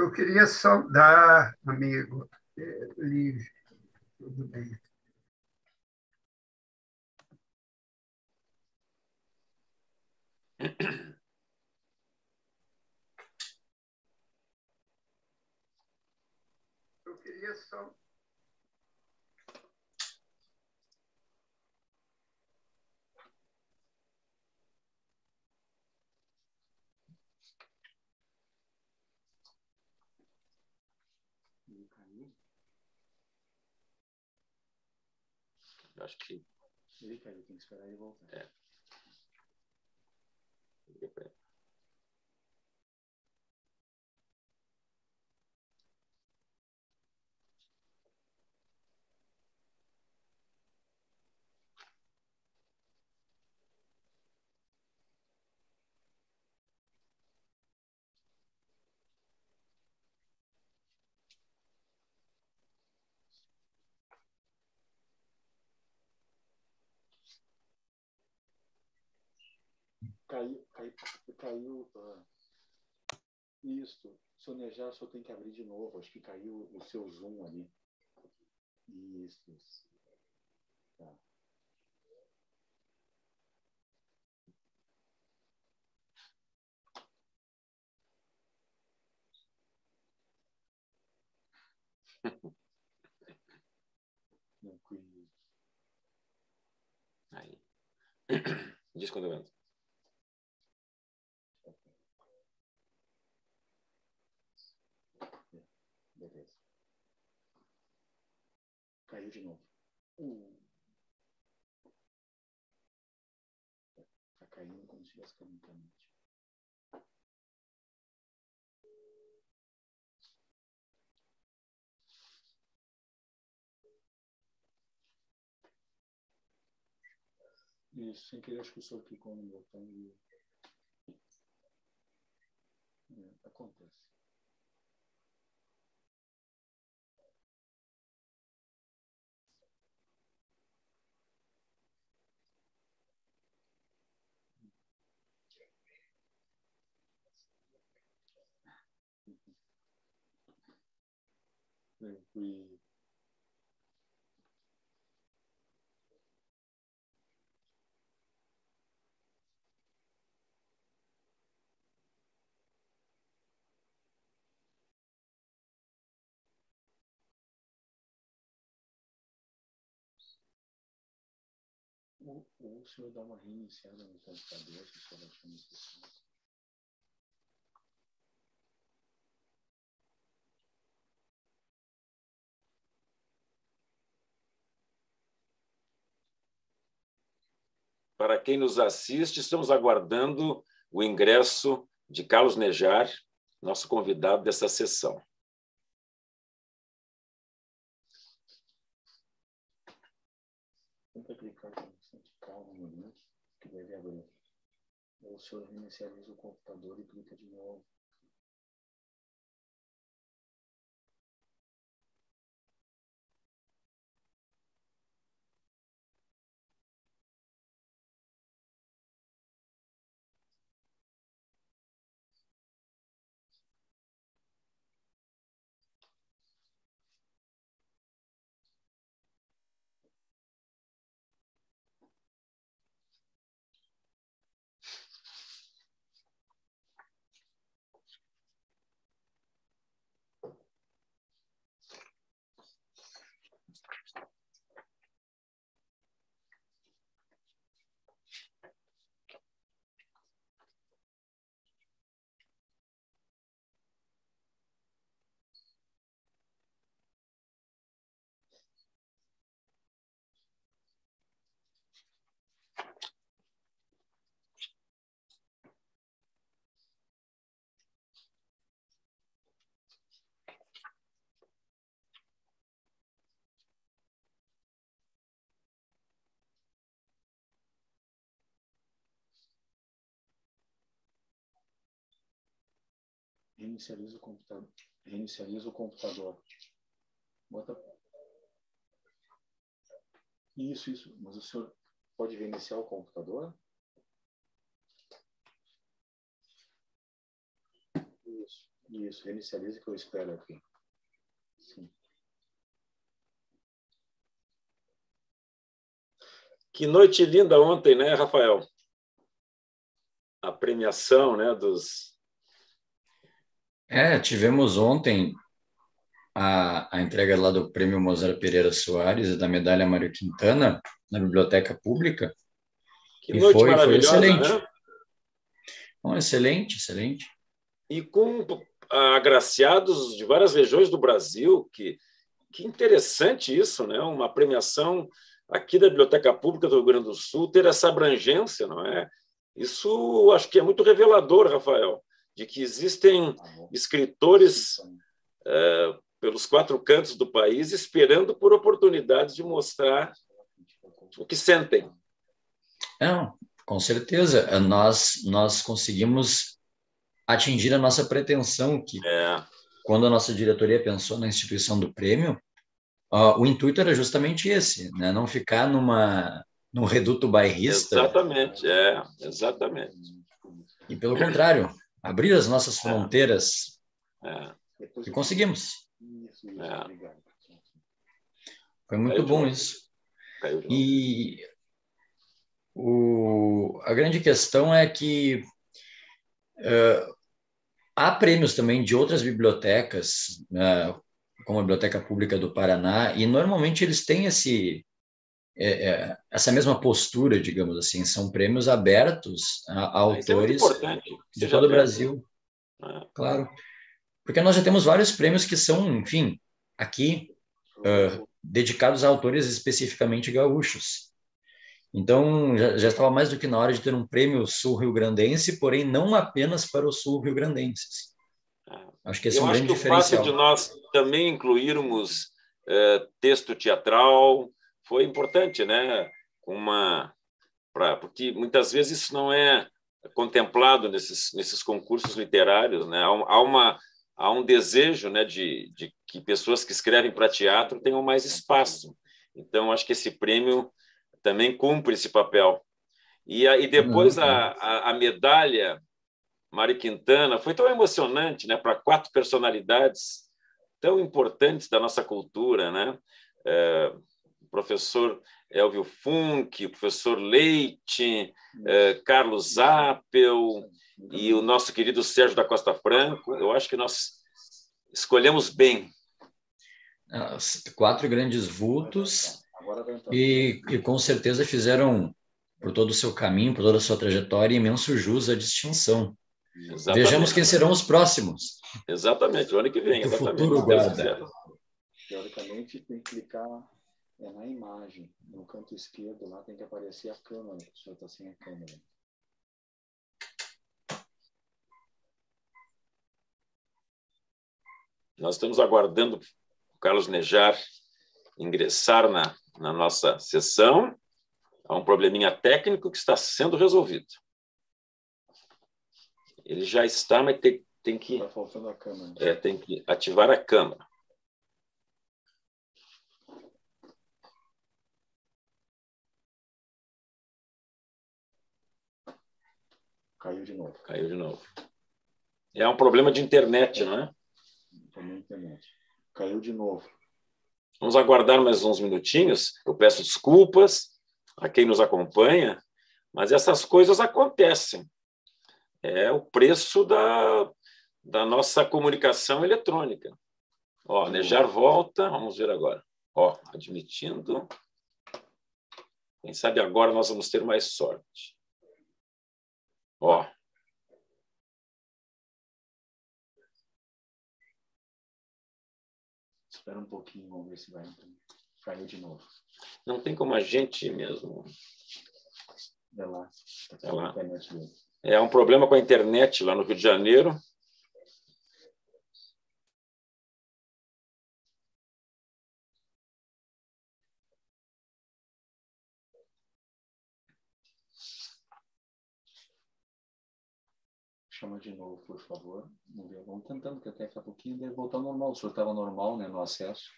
Eu queria saudar, amigo, é, Livre. Tudo bem. Eu queria só Eu acho que. Ele caiu, tem que esperar ele voltar. É. Caiu, caiu, caiu uh, isso. Sonejar só tem que abrir de novo. Acho que caiu o seu zoom ali. Isso. isso. Tá. Tranquilo. Aí. Diz quando eu entro. De novo. Uh. Tá caindo como se estivesse caindo pra. Isso, sem querer, acho que o senhor clicou no botão e. É, acontece. Tranquilo. Ou, ou o senhor dá uma reiniciada no computador, se senhor achar necessário. Para quem nos assiste, estamos aguardando o ingresso de Carlos Nejar, nosso convidado dessa sessão. Tenta clicar com bastante calma no link, que deve abrir. Ou o senhor reinicializa o computador e clica de novo. Reinicializa o computador. Reinicializa o computador. Bota. Isso, isso. Mas o senhor pode reiniciar o computador? Isso. Isso, reinicialize que eu espero aqui. Sim. Que noite linda ontem, né, Rafael? A premiação, né, dos. É, tivemos ontem a, a entrega lá do Prêmio Mozart Pereira Soares e da Medalha Mário Quintana na Biblioteca Pública. Que noite foi, maravilhosa, foi excelente. né? Bom, excelente, excelente. E com agraciados de várias regiões do Brasil, que, que interessante isso, né? Uma premiação aqui da Biblioteca Pública do Rio Grande do Sul ter essa abrangência, não é? Isso acho que é muito revelador, Rafael, de que existem escritores é, pelos quatro cantos do país esperando por oportunidades de mostrar o que sentem. Não, com certeza. Nós, nós conseguimos atingir a nossa pretensão, que É, quando a nossa diretoria pensou na instituição do prêmio, ó, o intuito era justamente esse, né? não ficar numa, num reduto bairrista, exatamente, é, exatamente. e pelo contrário, abrir as nossas fronteiras, É. E conseguimos. Isso, isso, É. obrigado. Foi muito bom isso. E o, a grande questão é que eh, há prêmios também de outras bibliotecas, né, como a Biblioteca Pública do Paraná, e normalmente eles têm esse, eh, eh, essa mesma postura, digamos assim, são prêmios abertos a, a Isso é autores que de todo o. Brasil, É. claro. Porque nós já temos vários prêmios que são, enfim, aqui eh, dedicados a autores especificamente gaúchos. Então, já, já estava mais do que na hora de ter um prêmio sul-rio-grandense, porém não apenas para os sul-rio-grandenses. Acho que esse é Eu um acho grande que o fato diferencial. de nós também incluirmos eh, texto teatral foi importante, né? Uma, pra, porque muitas vezes isso não é contemplado nesses, nesses concursos literários, né? Há, um- uma há um desejo, né, de, de que pessoas que escrevem para teatro tenham mais espaço. Então, acho que esse prêmio também cumpre esse papel. E, e depois Não, a, a, a medalha Mari Quintana foi tão emocionante, né, para quatro personalidades tão importantes da nossa cultura, né? É, professor Elvio Funk, o professor Leite, é, Carlos Appel e o nosso querido Sérgio da Costa Franco. Eu acho que nós escolhemos bem. As quatro grandes vultos e, e com certeza fizeram, por todo o seu caminho, por toda a sua trajetória, imenso jus à distinção. Exatamente. Vejamos quem serão os próximos. Exatamente, o ano que vem, O exatamente. futuro guarda. quiser. Teoricamente, tem que clicar é, na imagem. No canto esquerdo lá tem que aparecer a câmera. O senhor está sem a câmera. Nós estamos aguardando o Carlos Nejar ingressar na, na nossa sessão. Há um probleminha técnico que está sendo resolvido. Ele já está, mas tem, tem que Está faltando a câmera. É, tem que ativar a câmera. Caiu de novo. Caiu de novo. É um problema de internet, não é? Estou na internet. Caiu de novo. Vamos aguardar mais uns minutinhos. Eu peço desculpas a quem nos acompanha, mas essas coisas acontecem. É o preço da, da nossa comunicação eletrônica. Ó, Nejar volta, vamos ver agora. Ó, admitindo. Quem sabe agora nós vamos ter mais sorte. Ó, Espera um pouquinho, vamos ver se vai. Caiu de novo. não tem como a gente mesmo. Vai lá. Vai lá. É um problema com a internet lá no Rio de Janeiro. Chama de novo, por favor. Vamos, ver, vamos tentando, que até daqui a pouquinho deve voltar ao normal. O senhor estava normal né, no acesso.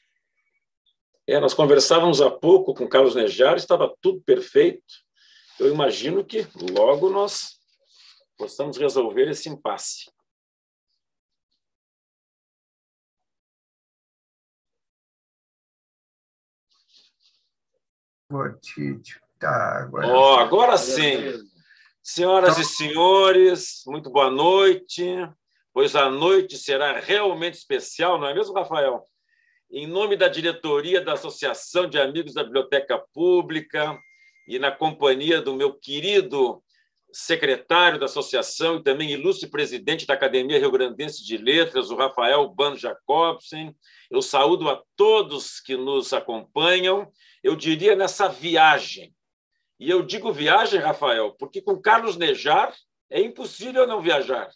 É, nós conversávamos há pouco com Carlos Nejar, estava tudo perfeito. Eu imagino que logo nós possamos resolver esse impasse. Vou te tá, agora. Oh, agora sim. Senhoras e senhores, muito boa noite, pois a noite será realmente especial, não é mesmo, Rafael? Em nome da diretoria da Associação de Amigos da Biblioteca Pública e na companhia do meu querido secretário da associação e também ilustre presidente da Academia Rio Grandense de Letras, o Rafael Ban Jacobsen. Eu saúdo a todos que nos acompanham. Eu diria nessa viagem. E eu digo viagem, Rafael, porque com Carlos Nejar é impossível não viajar.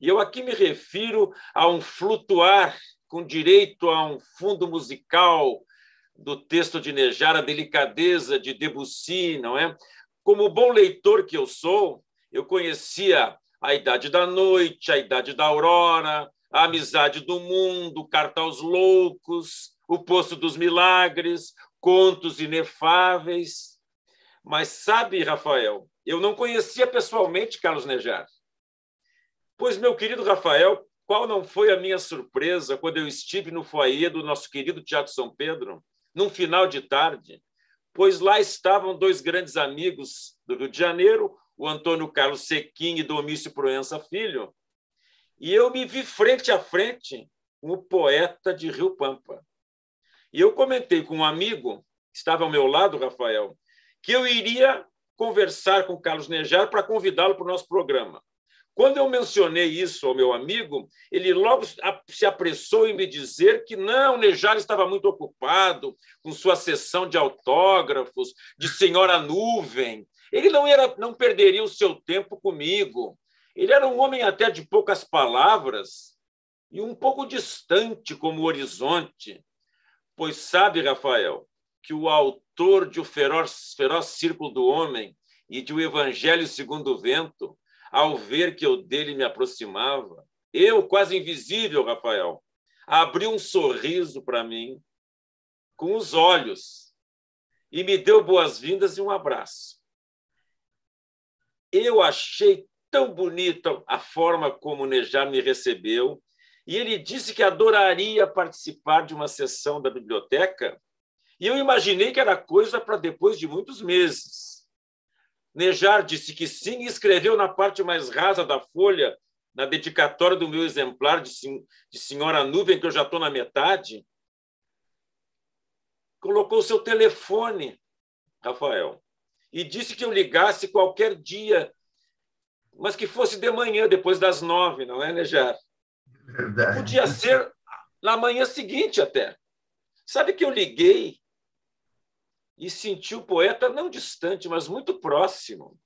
E eu aqui me refiro a um flutuar com direito a um fundo musical do texto de Nejar, a delicadeza de Debussy, não é? Como bom leitor que eu sou, eu conhecia a Idade da Noite, a Idade da Aurora, a Amizade do Mundo, Carta aos Loucos, O Poço dos Milagres, Contos Inefáveis. Mas sabe, Rafael, eu não conhecia pessoalmente Carlos Nejar. Pois, meu querido Rafael, qual não foi a minha surpresa quando eu estive no foyer do nosso querido Teatro São Pedro, num final de tarde, pois lá estavam dois grandes amigos do Rio de Janeiro, o Antônio Carlos Sequim e Domício Proença Filho, e eu me vi frente a frente com o poeta de Rio Pampa. E eu comentei com um amigo, que estava ao meu lado, Rafael, que eu iria conversar com Carlos Nejar para convidá-lo para o nosso programa. Quando eu mencionei isso ao meu amigo, ele logo se apressou em me dizer que não, Nejar estava muito ocupado com sua sessão de autógrafos, de senhora nuvem. Ele não, era, não perderia o seu tempo comigo. Ele era um homem até de poucas palavras e um pouco distante como o horizonte. Pois sabe, Rafael, que o autor de O Feroz, Feroz Círculo do Homem e de O Evangelho Segundo o Vento ao ver que eu dele me aproximava, eu, quase invisível, Rafael, abriu um sorriso para mim com os olhos e me deu boas-vindas e um abraço. Eu achei tão bonita a forma como Nejar me recebeu e ele disse que adoraria participar de uma sessão da biblioteca e eu imaginei que era coisa para depois de muitos meses. Nejar disse que sim e escreveu na parte mais rasa da folha, na dedicatória do meu exemplar de, de Senhora Nuvem, que eu já estou na metade, colocou seu telefone, Rafael, e disse que eu ligasse qualquer dia, mas que fosse de manhã, depois das nove, não é, Nejar? Verdade. Podia ser na manhã seguinte até. Sabe que eu liguei e sentiu o poeta não distante, mas muito próximo.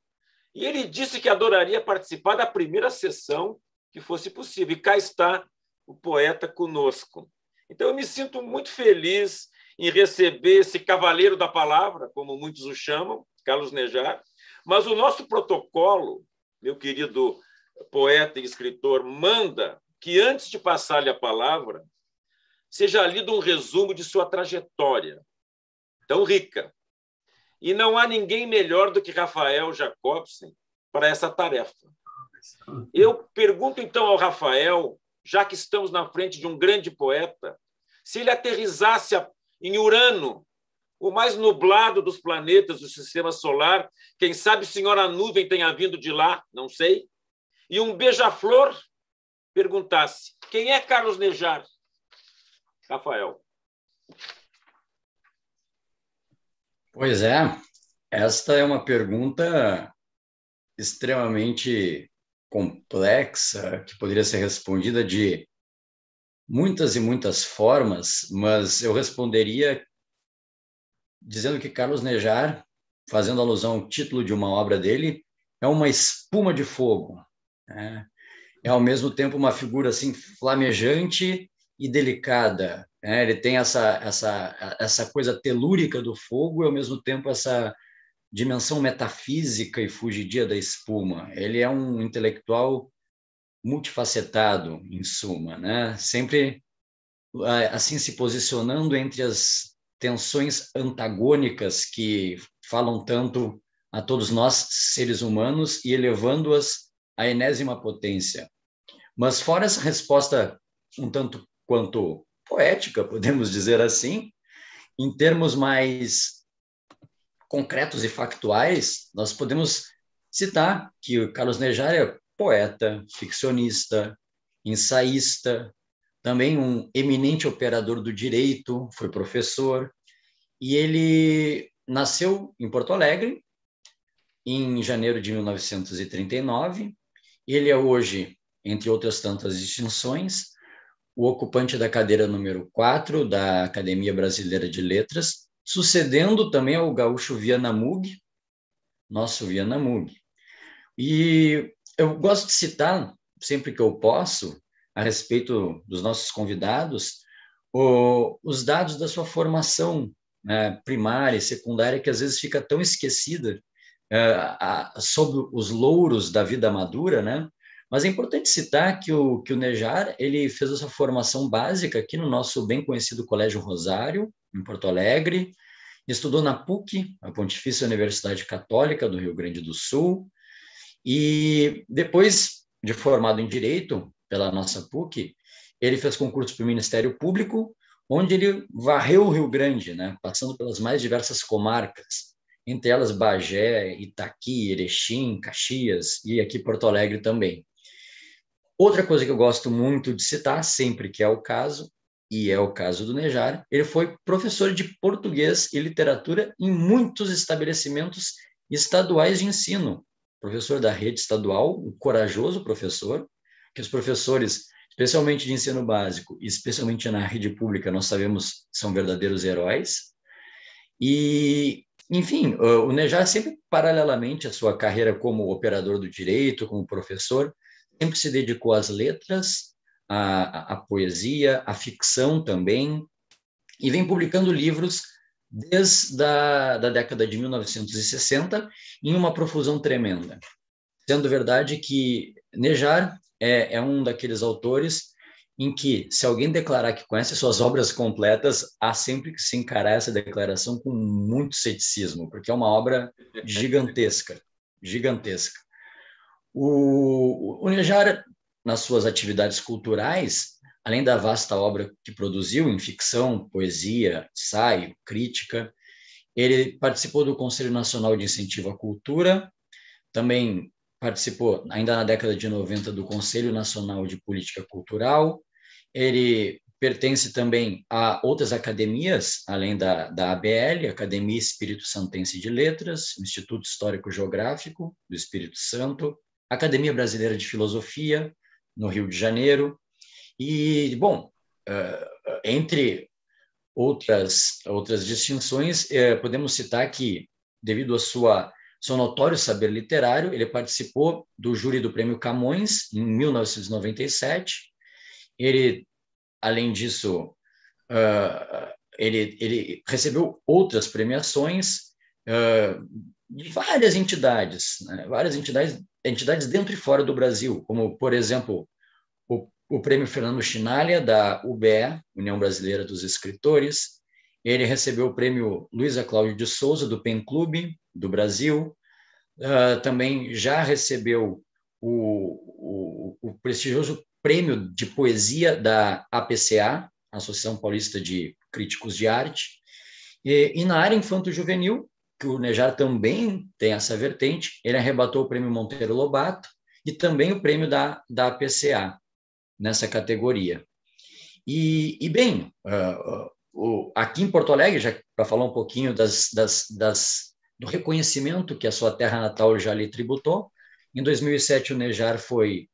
E ele disse que adoraria participar da primeira sessão que fosse possível. E cá está o poeta conosco. Então, eu me sinto muito feliz em receber esse cavaleiro da palavra, como muitos o chamam, Carlos Nejar. Mas o nosso protocolo, meu querido poeta e escritor, manda que, antes de passar-lhe a palavra, seja lido um resumo de sua trajetória, tão rica. E não há ninguém melhor do que Rafael Jacobsen para essa tarefa. Eu pergunto então ao Rafael, já que estamos na frente de um grande poeta, se ele aterrizasse em Urano, o mais nublado dos planetas do sistema solar, quem sabe senhora nuvem tenha vindo de lá, não sei, e um beija-flor perguntasse: quem é Carlos Nejar? Rafael. Pois é, esta é uma pergunta extremamente complexa, que poderia ser respondida de muitas e muitas formas, mas eu responderia dizendo que Carlos Nejar, fazendo alusão ao título de uma obra dele, é uma espuma de fogo. Né? É ao mesmo tempo uma figura assim flamejante e delicada, né? Ele tem essa, essa, essa coisa telúrica do fogo e, ao mesmo tempo, essa dimensão metafísica e fugidia da espuma. Ele é um intelectual multifacetado, em suma, né? sempre assim se posicionando entre as tensões antagônicas que falam tanto a todos nós, seres humanos, e elevando-as à enésima potência. Mas fora essa resposta um tanto quanto poética, podemos dizer assim, em termos mais concretos e factuais, nós podemos citar que o Carlos Nejar é poeta, ficcionista, ensaísta, também um eminente operador do direito, foi professor, e ele nasceu em Porto Alegre em janeiro de 1939. Ele é hoje, entre outras tantas distinções, o ocupante da cadeira número 4 da Academia Brasileira de Letras, sucedendo também ao gaúcho Viana Mug, nosso Viana Mug. E eu gosto de citar, sempre que eu posso, a respeito dos nossos convidados, o, os dados da sua formação né, primária e secundária, que às vezes fica tão esquecida é, os louros da vida madura, né? Mas é importante citar que o, que o Nejar ele fez essa formação básica aqui no nosso bem conhecido Colégio Rosário, em Porto Alegre, estudou na PUC, a Pontifícia Universidade Católica do Rio Grande do Sul, e depois de formado em Direito pela nossa PUC, ele fez concurso para o Ministério Público, onde ele varreu o Rio Grande, né, passando pelas mais diversas comarcas, entre elas Bagé, Itaqui, Erechim, Caxias e aqui Porto Alegre também. Outra coisa que eu gosto muito de citar, sempre que é o caso, e é o caso do Nejar, ele foi professor de português e literatura em muitos estabelecimentos estaduais de ensino. Professor da rede estadual, um corajoso professor, que os professores, especialmente de ensino básico, especialmente na rede pública, nós sabemos são verdadeiros heróis. E, enfim, o Nejar sempre, paralelamente à sua carreira como operador do direito, como professor, sempre se dedicou às letras, à, à poesia, à ficção também, e vem publicando livros desde a da década de 1960 em uma profusão tremenda. Sendo verdade que Nejar é, é um daqueles autores em que, se alguém declarar que conhece suas obras completas, há sempre que se encarar essa declaração com muito ceticismo, porque é uma obra gigantesca, gigantesca. O, Nejar, nas suas atividades culturais, além da vasta obra que produziu em ficção, poesia, ensaio, crítica, ele participou do Conselho Nacional de Incentivo à Cultura, também participou, ainda na década de 90, do Conselho Nacional de Política Cultural. Ele pertence também a outras academias, além da, da ABL, Academia Espírito Santense de Letras, Instituto Histórico Geográfico do Espírito Santo, Academia Brasileira de Filosofia, no Rio de Janeiro. E, bom, uh, entre outras, outras distinções, uh, podemos citar que, devido à sua seu notório saber literário, ele participou do júri do Prêmio Camões em 1997. Ele, além disso, ele, ele recebeu outras premiações de várias entidades, né? várias entidades entidades dentro e fora do Brasil, como, por exemplo, o, o Prêmio Fernando Chinalha, da UBE, União Brasileira dos Escritores. Ele recebeu o Prêmio Luísa Cláudio de Souza, do PEN Clube, do Brasil. Uh, também já recebeu o, o, o prestigioso Prêmio de Poesia da APCA, Associação Paulista de Críticos de Arte. E, e na área infanto-juvenil, que o Nejar também tem essa vertente, ele arrebatou o prêmio Monteiro Lobato e também o prêmio da, da APCA nessa categoria. E, e bem, uh, uh, aqui em Porto Alegre, já para falar um pouquinho das, das, das, do reconhecimento que a sua terra natal já lhe tributou, em 2007 o Nejar foi,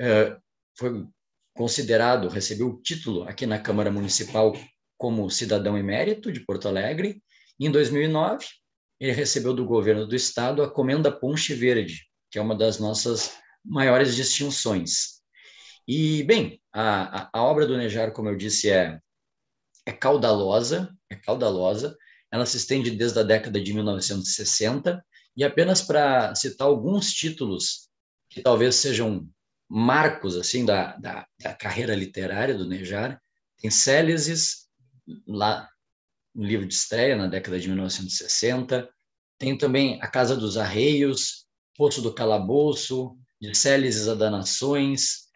uh, foi considerado, recebeu o título aqui na Câmara Municipal como cidadão emérito de Porto Alegre. Em 2009, ele recebeu do governo do estado a Comenda Ponche Verde, que é uma das nossas maiores distinções. E, bem, a, a, obra do Nejar, como eu disse, é, é caudalosa, é caudalosa, ela se estende desde a década de 1960, e apenas para citar alguns títulos que talvez sejam marcos assim da, da, da carreira literária do Nejar, tem Célises, lá um livro de estreia na década de 1960. Tem também A Casa dos Arreios, Poço do Calabouço, de Célises a Danações.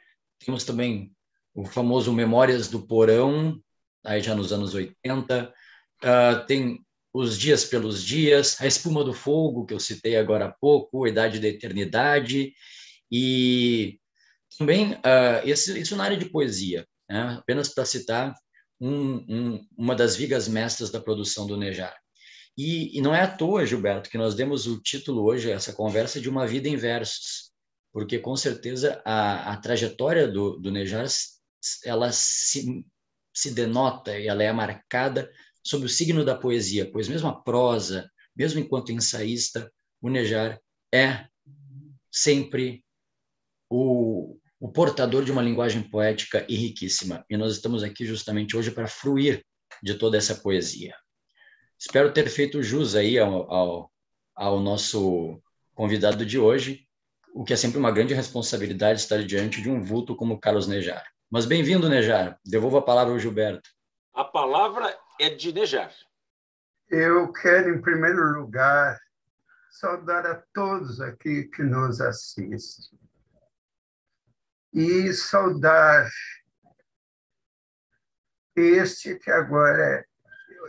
Temos também o famoso Memórias do Porão, aí já nos anos 80. Uh, ah, tem os dias pelos dias, a espuma do fogo, que eu citei agora há pouco, a idade da eternidade, e também uh, esse, isso na área de poesia, né? apenas para citar um, um, uma das vigas mestras da produção do Nejar. E, e, não é à toa, Gilberto, que nós demos o título hoje, essa conversa, de Uma Vida em Versos, porque com certeza a, a trajetória do, do Nejar ela se, se denota e ela é marcada sob o signo da poesia, pois mesmo a prosa, mesmo enquanto ensaísta, o Nejar é sempre o, o portador de uma linguagem poética e riquíssima. E nós estamos aqui justamente hoje para fruir de toda essa poesia. Espero ter feito jus aí ao, ao, ao nosso convidado de hoje, o que é sempre uma grande responsabilidade estar diante de um vulto como Carlos Nejar. Mas bem-vindo, Nejar. Devolvo a palavra ao Gilberto. A palavra é de Nejar. Eu quero, em primeiro lugar, saudar a todos aqui que nos assistem e saudar este que agora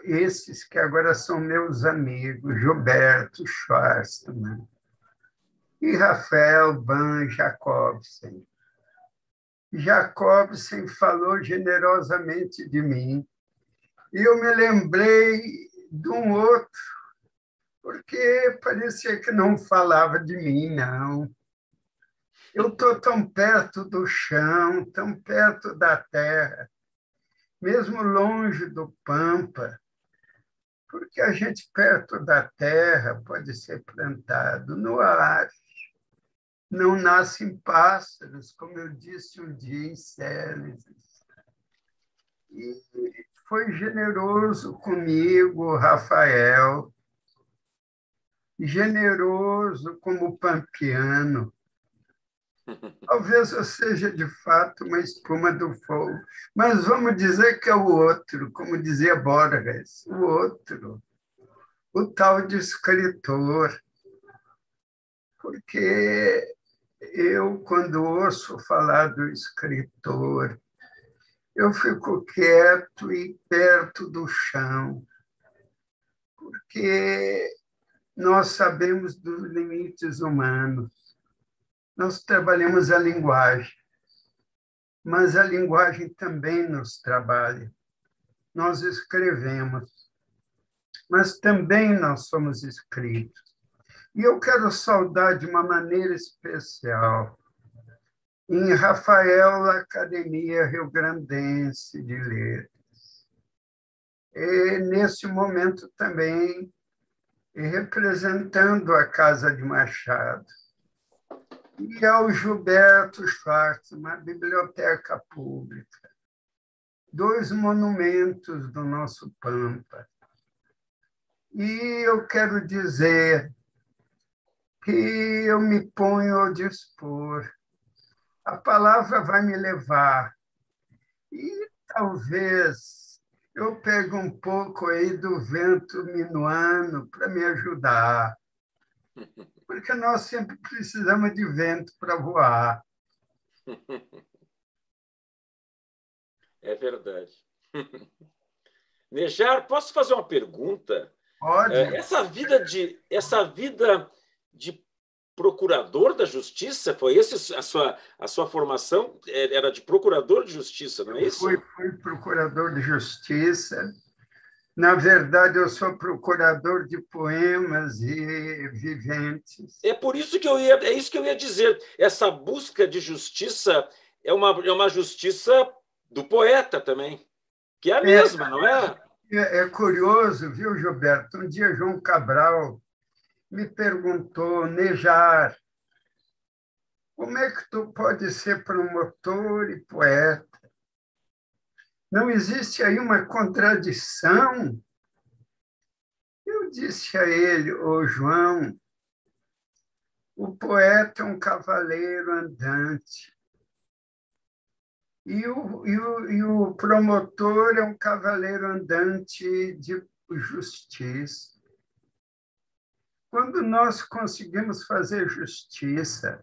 esses que agora são meus amigos, Gilberto Schwarzman e Rafael Van Jacobsen. Jacobsen falou generosamente de mim. E eu me lembrei de um outro, porque parecia que não falava de mim, não. Eu estou tão perto do chão, tão perto da terra, mesmo longe do pampa, porque a gente perto da terra pode ser plantado no ar, não nascem pássaros, como eu disse um dia em Célices. E foi generoso comigo, Rafael, generoso como Pampiano. Talvez eu seja de fato uma espuma do fogo, mas vamos dizer que é o outro, como dizia Borges, o outro, o tal de escritor. Porque eu, quando ouço falar do escritor, eu fico quieto e perto do chão, porque nós sabemos dos limites humanos. Nós trabalhamos a linguagem, mas a linguagem também nos trabalha. Nós escrevemos, mas também nós somos escritos. E eu quero saudar de uma maneira especial em Rafael Academia Rio Grandense de Letras. E, nesse momento também, representando a Casa de Machado, e ao Gilberto Schwartzman, Biblioteca Pública, dois monumentos do nosso Pampa. E eu quero dizer que eu me ponho ao dispor. A palavra vai me levar. E talvez eu pegue um pouco aí do vento minuano para me ajudar. Porque nós sempre precisamos de vento para voar. É verdade. Nejar, posso fazer uma pergunta? Pode. É, essa vida de essa vida de procurador da justiça? Foi essa a sua, a sua formação? É, era de procurador de justiça, não é isso? Fui, fui procurador de justiça. Na verdade, eu sou procurador de poemas e viventes. É por isso que eu ia, é isso que eu ia dizer. Essa busca de justiça é uma, é uma justiça do poeta também, que é a mesma, é, não é? é? É curioso, viu, Gilberto? Um dia João Cabral me perguntou, Nejar, como é que tu pode ser promotor e poeta? Não existe aí uma contradição? Eu disse a ele, ô oh, João, o poeta é um cavaleiro andante. E o, e, o, e o promotor é um cavaleiro andante de justiça. Quando nós conseguimos fazer justiça,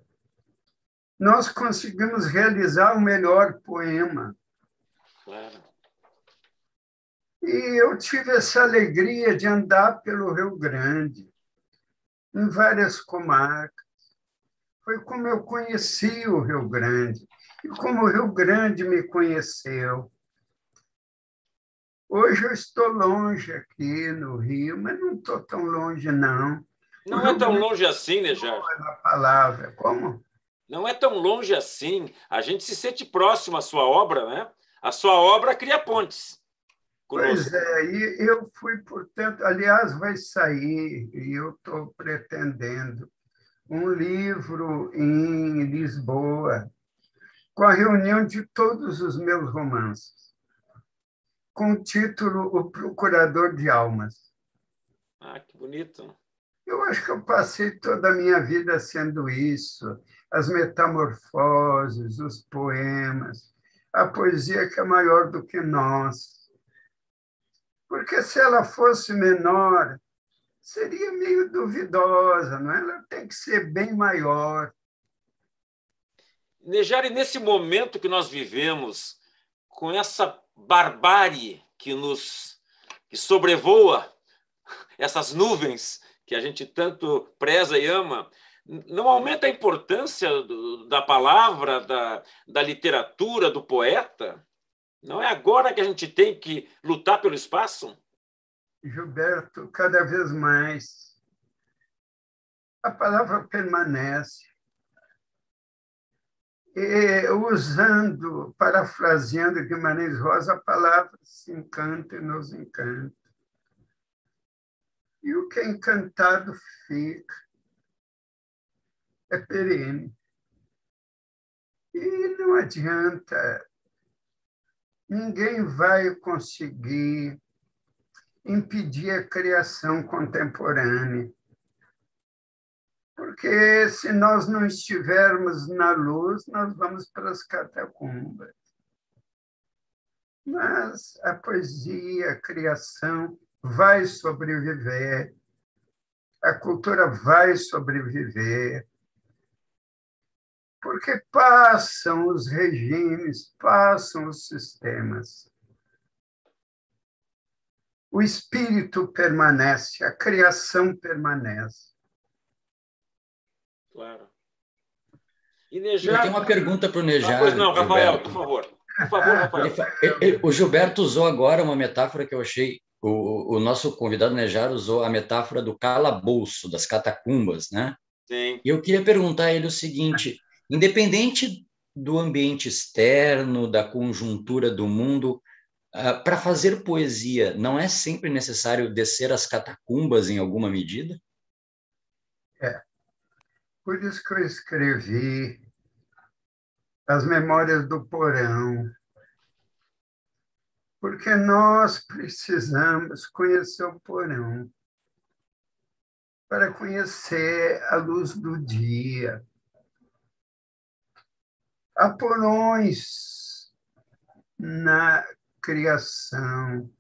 nós conseguimos realizar o melhor poema. Claro. E eu tive essa alegria de andar pelo Rio Grande, em várias comarcas. Foi como eu conheci o Rio Grande e como o Rio Grande me conheceu. Hoje eu estou longe aqui no Rio, mas não estou tão longe, não. Não é tão longe assim, né, Jair? A palavra, como? Não é tão longe assim. A gente se sente próximo à sua obra, né? A sua obra cria pontes. Pois é, e eu fui, portanto, aliás, vai sair, e eu estou pretendendo, um livro em Lisboa, com a reunião de todos os meus romances, com o título O Procurador de Almas. Ah, que bonito. Eu acho que eu passei toda a minha vida sendo isso, as metamorfoses, os poemas, a poesia que é maior do que nós porque se ela fosse menor, seria meio duvidosa, não é? Ela tem que ser bem maior. Nejari, nesse momento que nós vivemos, com essa barbárie que nos que sobrevoa essas nuvens que a gente tanto preza e ama, não aumenta a importância do, da palavra, da, da literatura, do poeta? Não é agora que a gente tem que lutar pelo espaço? Gilberto, cada vez mais. A palavra permanece. E, usando, parafraseando Guimarães Rosa, a palavra se encanta e nos encanta. E o que é encantado fica. É perene. E não adianta ninguém vai conseguir impedir a criação contemporânea. Porque se nós não estivermos na luz, nós vamos para as catacumbas. Mas a poesia, a criação vai sobreviver, a cultura vai sobreviver, porque passam os regimes, passam os sistemas. O espírito permanece, a criação permanece. Claro. E Nejar... Eu tenho uma pergunta para o Nejar. Ah, pois não, Rafael, Gilberto. por favor. Por favor, Rafael. Ele, ele, o Gilberto usou agora uma metáfora que eu achei. O, o nosso convidado Nejar usou a metáfora do calabouço, das catacumbas, né? Sim. E eu queria perguntar a ele o seguinte: Independente do ambiente externo, da conjuntura do mundo, uh, para fazer poesia, não é sempre necessário descer as catacumbas em alguma medida? É. Por isso que eu escrevi As Memórias do Porão. Porque nós precisamos conhecer o porão para conhecer a luz do dia Há porões na criação,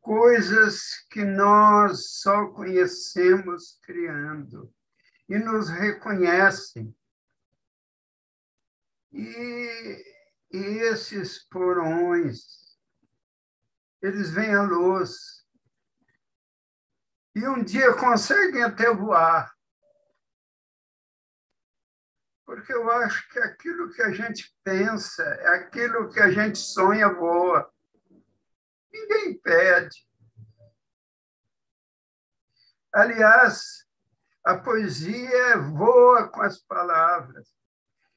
coisas que nós só conhecemos criando e nos reconhecem. E, e esses porões, eles vêm à luz. E um dia conseguem até voar porque eu acho que aquilo que a gente pensa, é aquilo que a gente sonha voa. Ninguém pede. Aliás, a poesia voa com as palavras.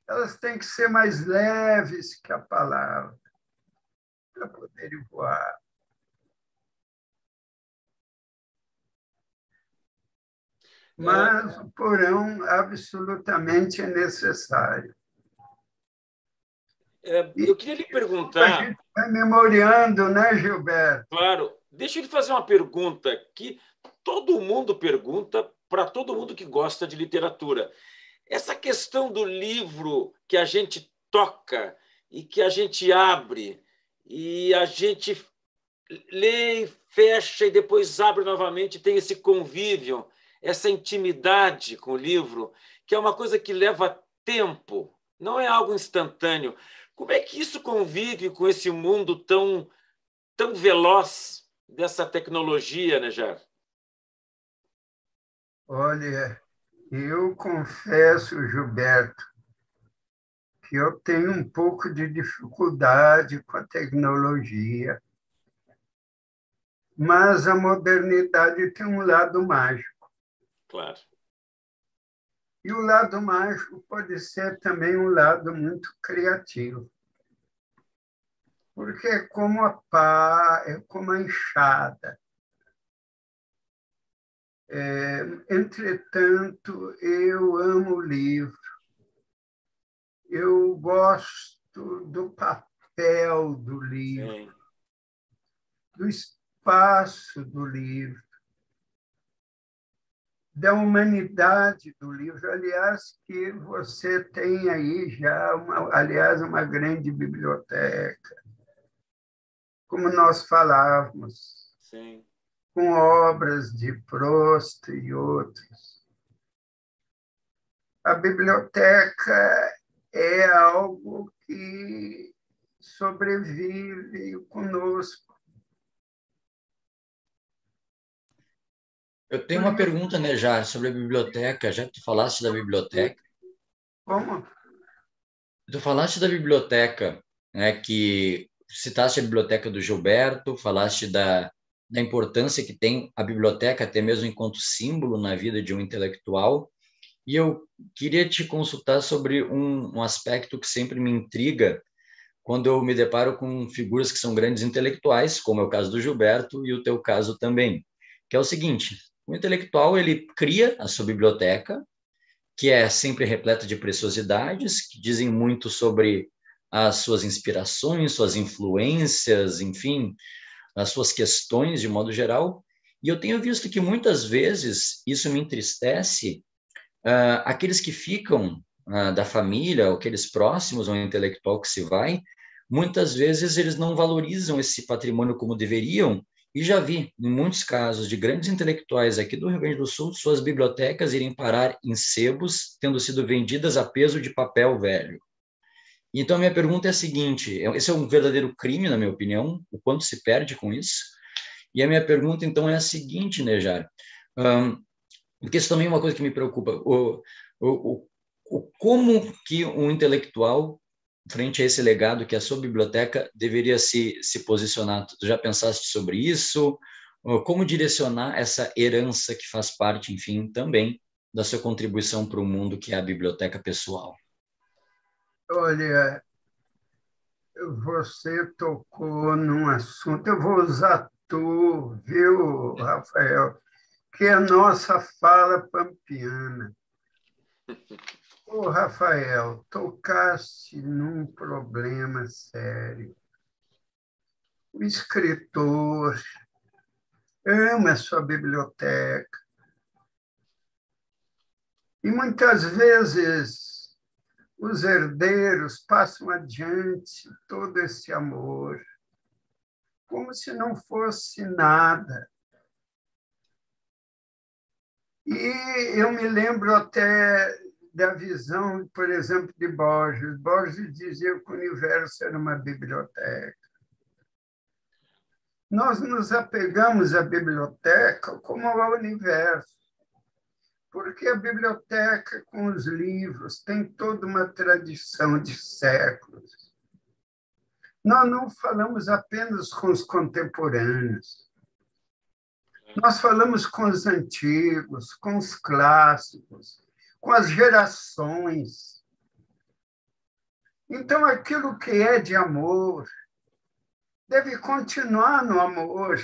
Elas têm que ser mais leves que a palavra para poderem voar. Mas o porão absolutamente é necessário. É, eu queria lhe perguntar. A gente vai memoriando, né, Gilberto? Claro. Deixa eu lhe fazer uma pergunta que todo mundo pergunta para todo mundo que gosta de literatura. Essa questão do livro que a gente toca e que a gente abre e a gente lê, fecha e depois abre novamente, tem esse convívio essa intimidade com o livro, que é uma coisa que leva tempo, não é algo instantâneo. Como é que isso convive com esse mundo tão tão veloz dessa tecnologia, né, Jar? Olha, eu confesso, Gilberto, que eu tenho um pouco de dificuldade com a tecnologia, mas a modernidade tem um lado mágico. Claro. E o lado mágico pode ser também um lado muito criativo. Porque é como a pá, é como a enxada. É, entretanto, eu amo o livro. Eu gosto do papel do livro, Sim. do espaço do livro da humanidade do livro, aliás, que você tem aí já, uma, aliás, uma grande biblioteca, como nós falávamos, Sim. com obras de Proust e outros. A biblioteca é algo que sobrevive conosco Eu tenho uma pergunta, Nejar, sobre a biblioteca. Já que tu falaste da biblioteca. Como? Tu falaste da biblioteca, né, que citaste a biblioteca do Gilberto, falaste da, da importância que tem a biblioteca, até mesmo enquanto símbolo na vida de um intelectual. E eu queria te consultar sobre um, um aspecto que sempre me intriga quando eu me deparo com figuras que são grandes intelectuais, como é o caso do Gilberto e o teu caso também, que é o seguinte: o intelectual ele cria a sua biblioteca, que é sempre repleta de preciosidades, que dizem muito sobre as suas inspirações, suas influências, enfim, as suas questões de modo geral. E eu tenho visto que muitas vezes isso me entristece, uh, aqueles que ficam uh, da família, aqueles próximos ao intelectual que se vai, muitas vezes eles não valorizam esse patrimônio como deveriam e já vi, em muitos casos, de grandes intelectuais aqui do Rio Grande do Sul, suas bibliotecas irem parar em sebos, tendo sido vendidas a peso de papel velho. Então, a minha pergunta é a seguinte: é, esse é um verdadeiro crime, na minha opinião, o quanto se perde com isso? E a minha pergunta, então, é a seguinte, Nejar, um, porque isso também é uma coisa que me preocupa: o, o, o, como que um intelectual frente a esse legado que a sua biblioteca deveria se, se posicionar? Tu já pensaste sobre isso? Como direcionar essa herança que faz parte, enfim, também da sua contribuição para o mundo, que é a biblioteca pessoal? Olha, você tocou num assunto, eu vou usar tu, viu, Rafael, que é a nossa fala pampiana. Ô, Rafael, tocaste num problema sério. O escritor ama sua biblioteca. E muitas vezes os herdeiros passam adiante todo esse amor, como se não fosse nada. E eu me lembro até da visão, por exemplo, de Borges. Borges dizia que o universo era uma biblioteca. Nós nos apegamos à biblioteca como ao universo, porque a biblioteca, com os livros, tem toda uma tradição de séculos. Nós não falamos apenas com os contemporâneos. Nós falamos com os antigos, com os clássicos, com as gerações. Então, aquilo que é de amor deve continuar no amor.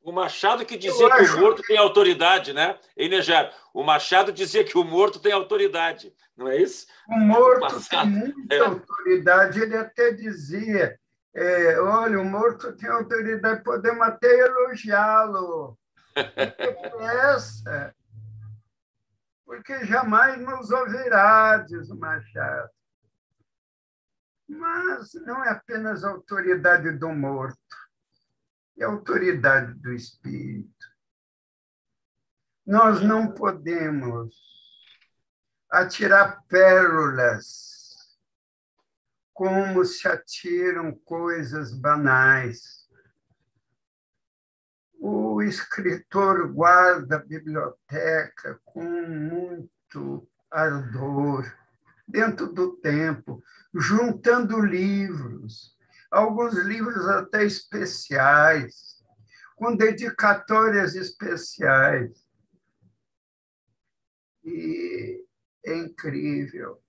O Machado que dizia que o morto tem autoridade, né? Enejar, o Machado dizia que o morto tem autoridade, não é isso? O morto o tem muita é. autoridade. Ele até dizia: é, olha, o morto tem autoridade, podemos até elogiá-lo essa, porque jamais nos ouvirá, diz o Machado. Mas não é apenas a autoridade do morto, é a autoridade do espírito. Nós não podemos atirar pérolas como se atiram coisas banais. O escritor guarda a biblioteca com muito ardor, dentro do tempo, juntando livros, alguns livros até especiais, com dedicatórias especiais. E é incrível.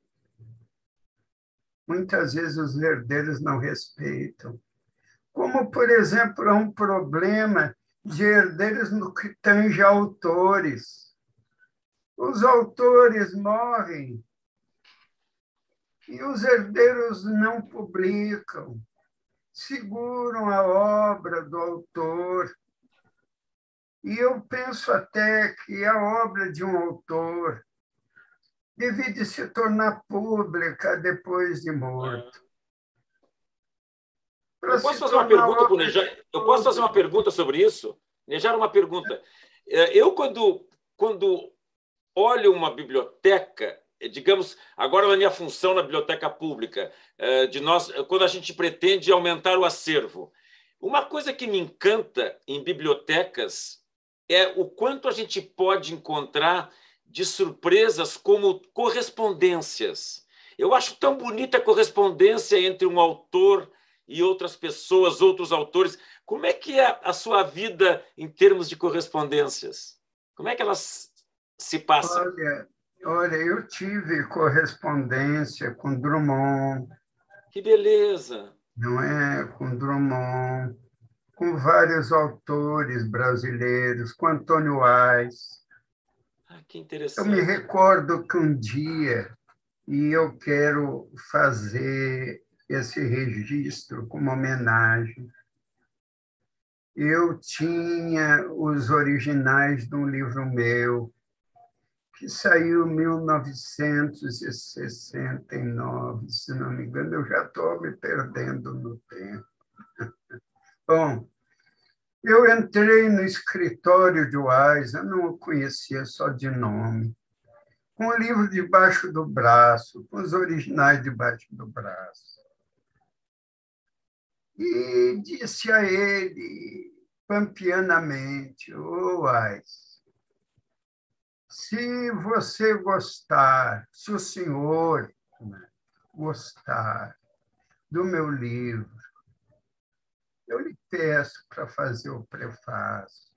Muitas vezes os herdeiros não respeitam. Como, por exemplo, há um problema de herdeiros no que tange autores. Os autores morrem e os herdeiros não publicam, seguram a obra do autor. E eu penso até que a obra de um autor deve de se tornar pública depois de morto. Eu posso fazer uma pergunta para Nejar? Eu posso fazer uma pergunta sobre isso? Nejar, uma pergunta. É, eu, quando, quando olho uma biblioteca, digamos, agora na minha função na biblioteca pública, é, de nós, quando a gente pretende aumentar o acervo, uma coisa que me encanta em bibliotecas é o quanto a gente pode encontrar de surpresas como correspondências. Eu acho tão bonita a correspondência entre um autor e outras pessoas, outros autores. Como é que é a sua vida em termos de correspondências? Como é que elas se passam? Olha, olha eu tive correspondência com Drummond. Que beleza! Não é? Com Drummond, com vários autores brasileiros, com Antônio Ais. Ah, que interessante. Eu me recordo que um dia, e eu quero fazer esse registro como homenagem, eu tinha os originais de um livro meu, que saiu em 1969, se não me engano, eu já estou me perdendo no tempo. Bom, eu entrei no escritório de Wise, eu não o conhecia só de nome, com o livro debaixo do braço, com os originais debaixo do braço e disse a ele, pampianamente, ô oh, Ais, se você gostar, se o senhor né, gostar do meu livro, eu lhe peço para fazer o prefácio.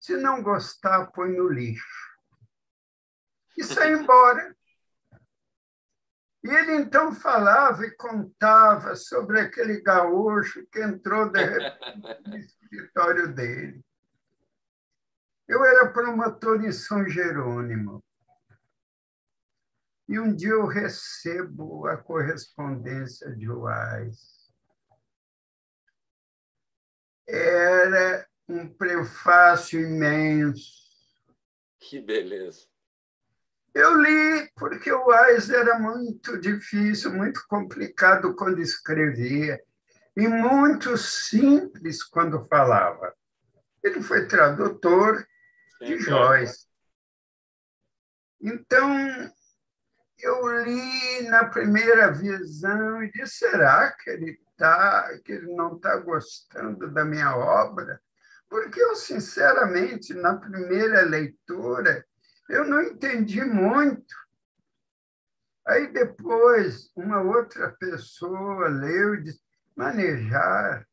Se não gostar, põe no lixo. E sai embora. E ele então falava e contava sobre aquele gaúcho que entrou de repente no escritório dele. Eu era promotor em São Jerônimo. E um dia eu recebo a correspondência de Uais. Era um prefácio imenso. Que beleza. Eu li porque o Ais era muito difícil, muito complicado quando escrevia e muito simples quando falava. Ele foi tradutor de Joyce. Então, eu li na primeira visão e disse: será que ele, tá, que ele não está gostando da minha obra? Porque eu, sinceramente, na primeira leitura, eu não entendi muito. Aí depois, uma outra pessoa leu e disse: manejar.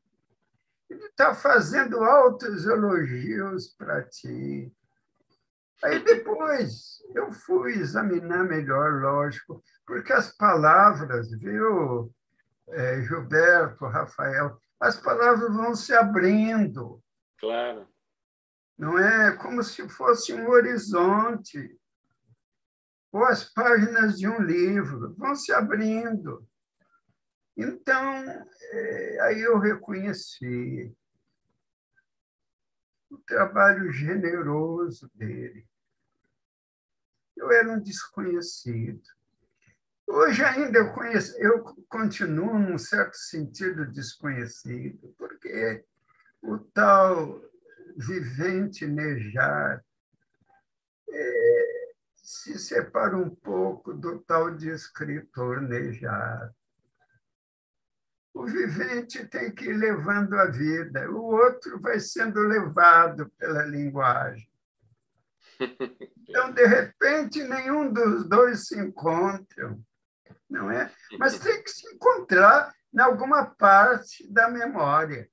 Ele está fazendo altos elogios para ti. Aí depois eu fui examinar melhor, lógico, porque as palavras, viu, é, Gilberto, Rafael, as palavras vão se abrindo. Claro não é como se fosse um horizonte, ou as páginas de um livro vão se abrindo. Então, é, aí eu reconheci o trabalho generoso dele. Eu era um desconhecido. Hoje ainda eu, conheço, eu continuo, num certo sentido, desconhecido, porque o tal vivente nejar é, se separa um pouco do tal de escritor nejar. O vivente tem que ir levando a vida, o outro vai sendo levado pela linguagem. Então, de repente, nenhum dos dois se encontram, não é? Mas tem que se encontrar em alguma parte da memória.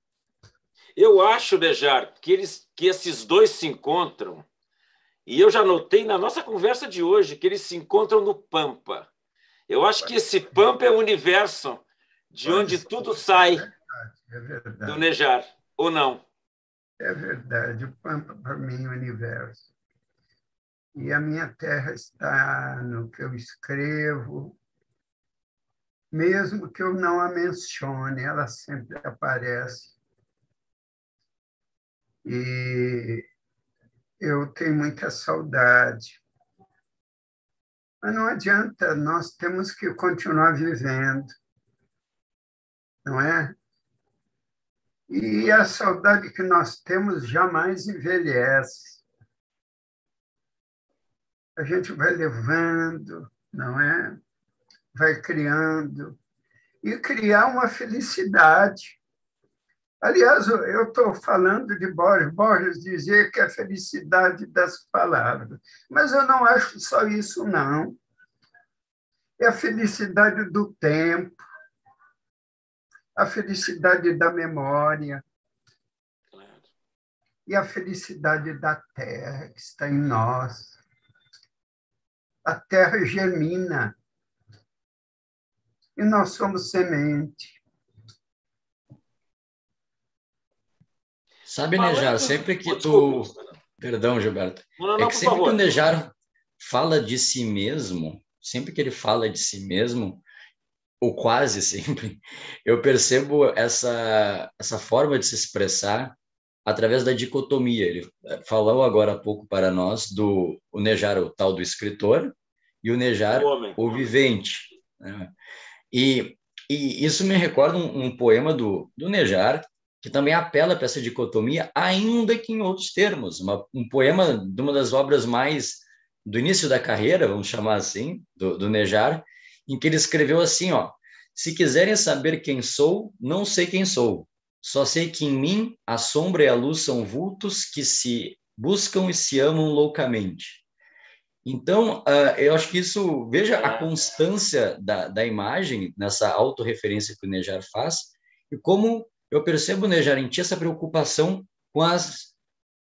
Eu acho, Dejar, que, eles, que esses dois se encontram, e eu já notei na nossa conversa de hoje que eles se encontram no Pampa. Eu acho que esse Pampa é o universo de onde tudo sai é verdade. do Nejar, ou não? É verdade. O Pampa, para mim, é o universo. E a minha terra está no que eu escrevo, mesmo que eu não a mencione, ela sempre aparece. E eu tenho muita saudade. Mas não adianta, nós temos que continuar vivendo, não é? E a saudade que nós temos jamais envelhece a gente vai levando, não é? Vai criando e criar uma felicidade. Aliás, eu estou falando de Borges. Borges dizia que é a felicidade das palavras. Mas eu não acho só isso, não. É a felicidade do tempo, a felicidade da memória e a felicidade da terra que está em nós a terra germina e nós somos semente. Sabe, Nejar, sempre que tu. Perdão, Gilberto. Não, não, é que sempre favor. que o Nejar fala de si mesmo, sempre que ele fala de si mesmo, ou quase sempre, eu percebo essa, essa forma de se expressar através da dicotomia. Ele eh, falou agora há pouco para nós do o Nejar, o tal do escritor, e o Nejar, o, o vivente. Né? E, e, isso me recorda um, um, poema do, do Nejar, que também apela para essa dicotomia, ainda que em outros termos. Uma, um poema de uma das obras mais do início da carreira, vamos chamar assim, do, do Nejar, em que ele escreveu assim, ó, se quiserem saber quem sou, não sei quem sou. Só sei que em mim a sombra e a luz são vultos que se buscam e se amam loucamente. Então, uh, eu acho que isso, veja a constância da, da imagem nessa autorreferência que o Nejar faz e como eu percebo, Nejar, em ti essa preocupação com as,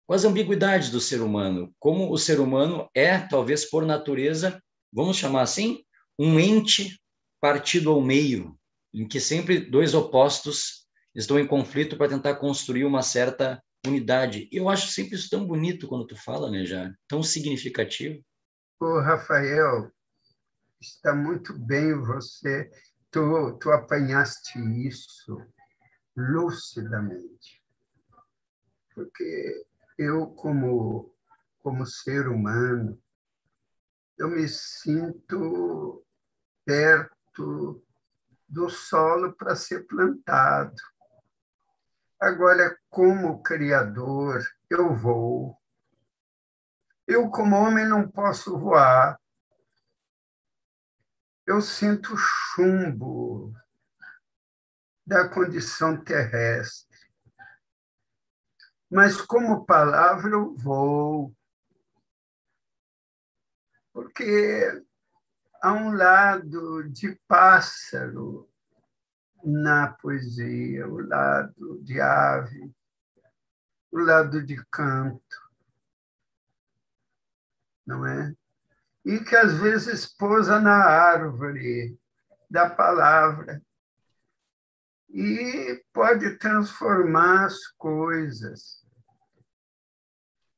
com as ambiguidades do ser humano, como o ser humano é, talvez por natureza, vamos chamar assim, um ente partido ao meio, em que sempre dois opostos estão em conflito para tentar construir uma certa unidade. Eu acho sempre isso tão bonito quando tu fala, né, já, tão significativo. O Rafael, está muito bem você, tu, tu apanhaste isso lucidamente. Porque eu, como, como ser humano, eu me sinto perto do solo para ser plantado. Agora, como criador, eu vou. Eu, como homem, não posso voar. Eu sinto chumbo da condição terrestre. Mas, como palavra, eu vou. Porque há um lado de pássaro na poesia, o lado de ave, o lado de canto, não é? E que às vezes pousa na árvore da palavra e pode transformar as coisas.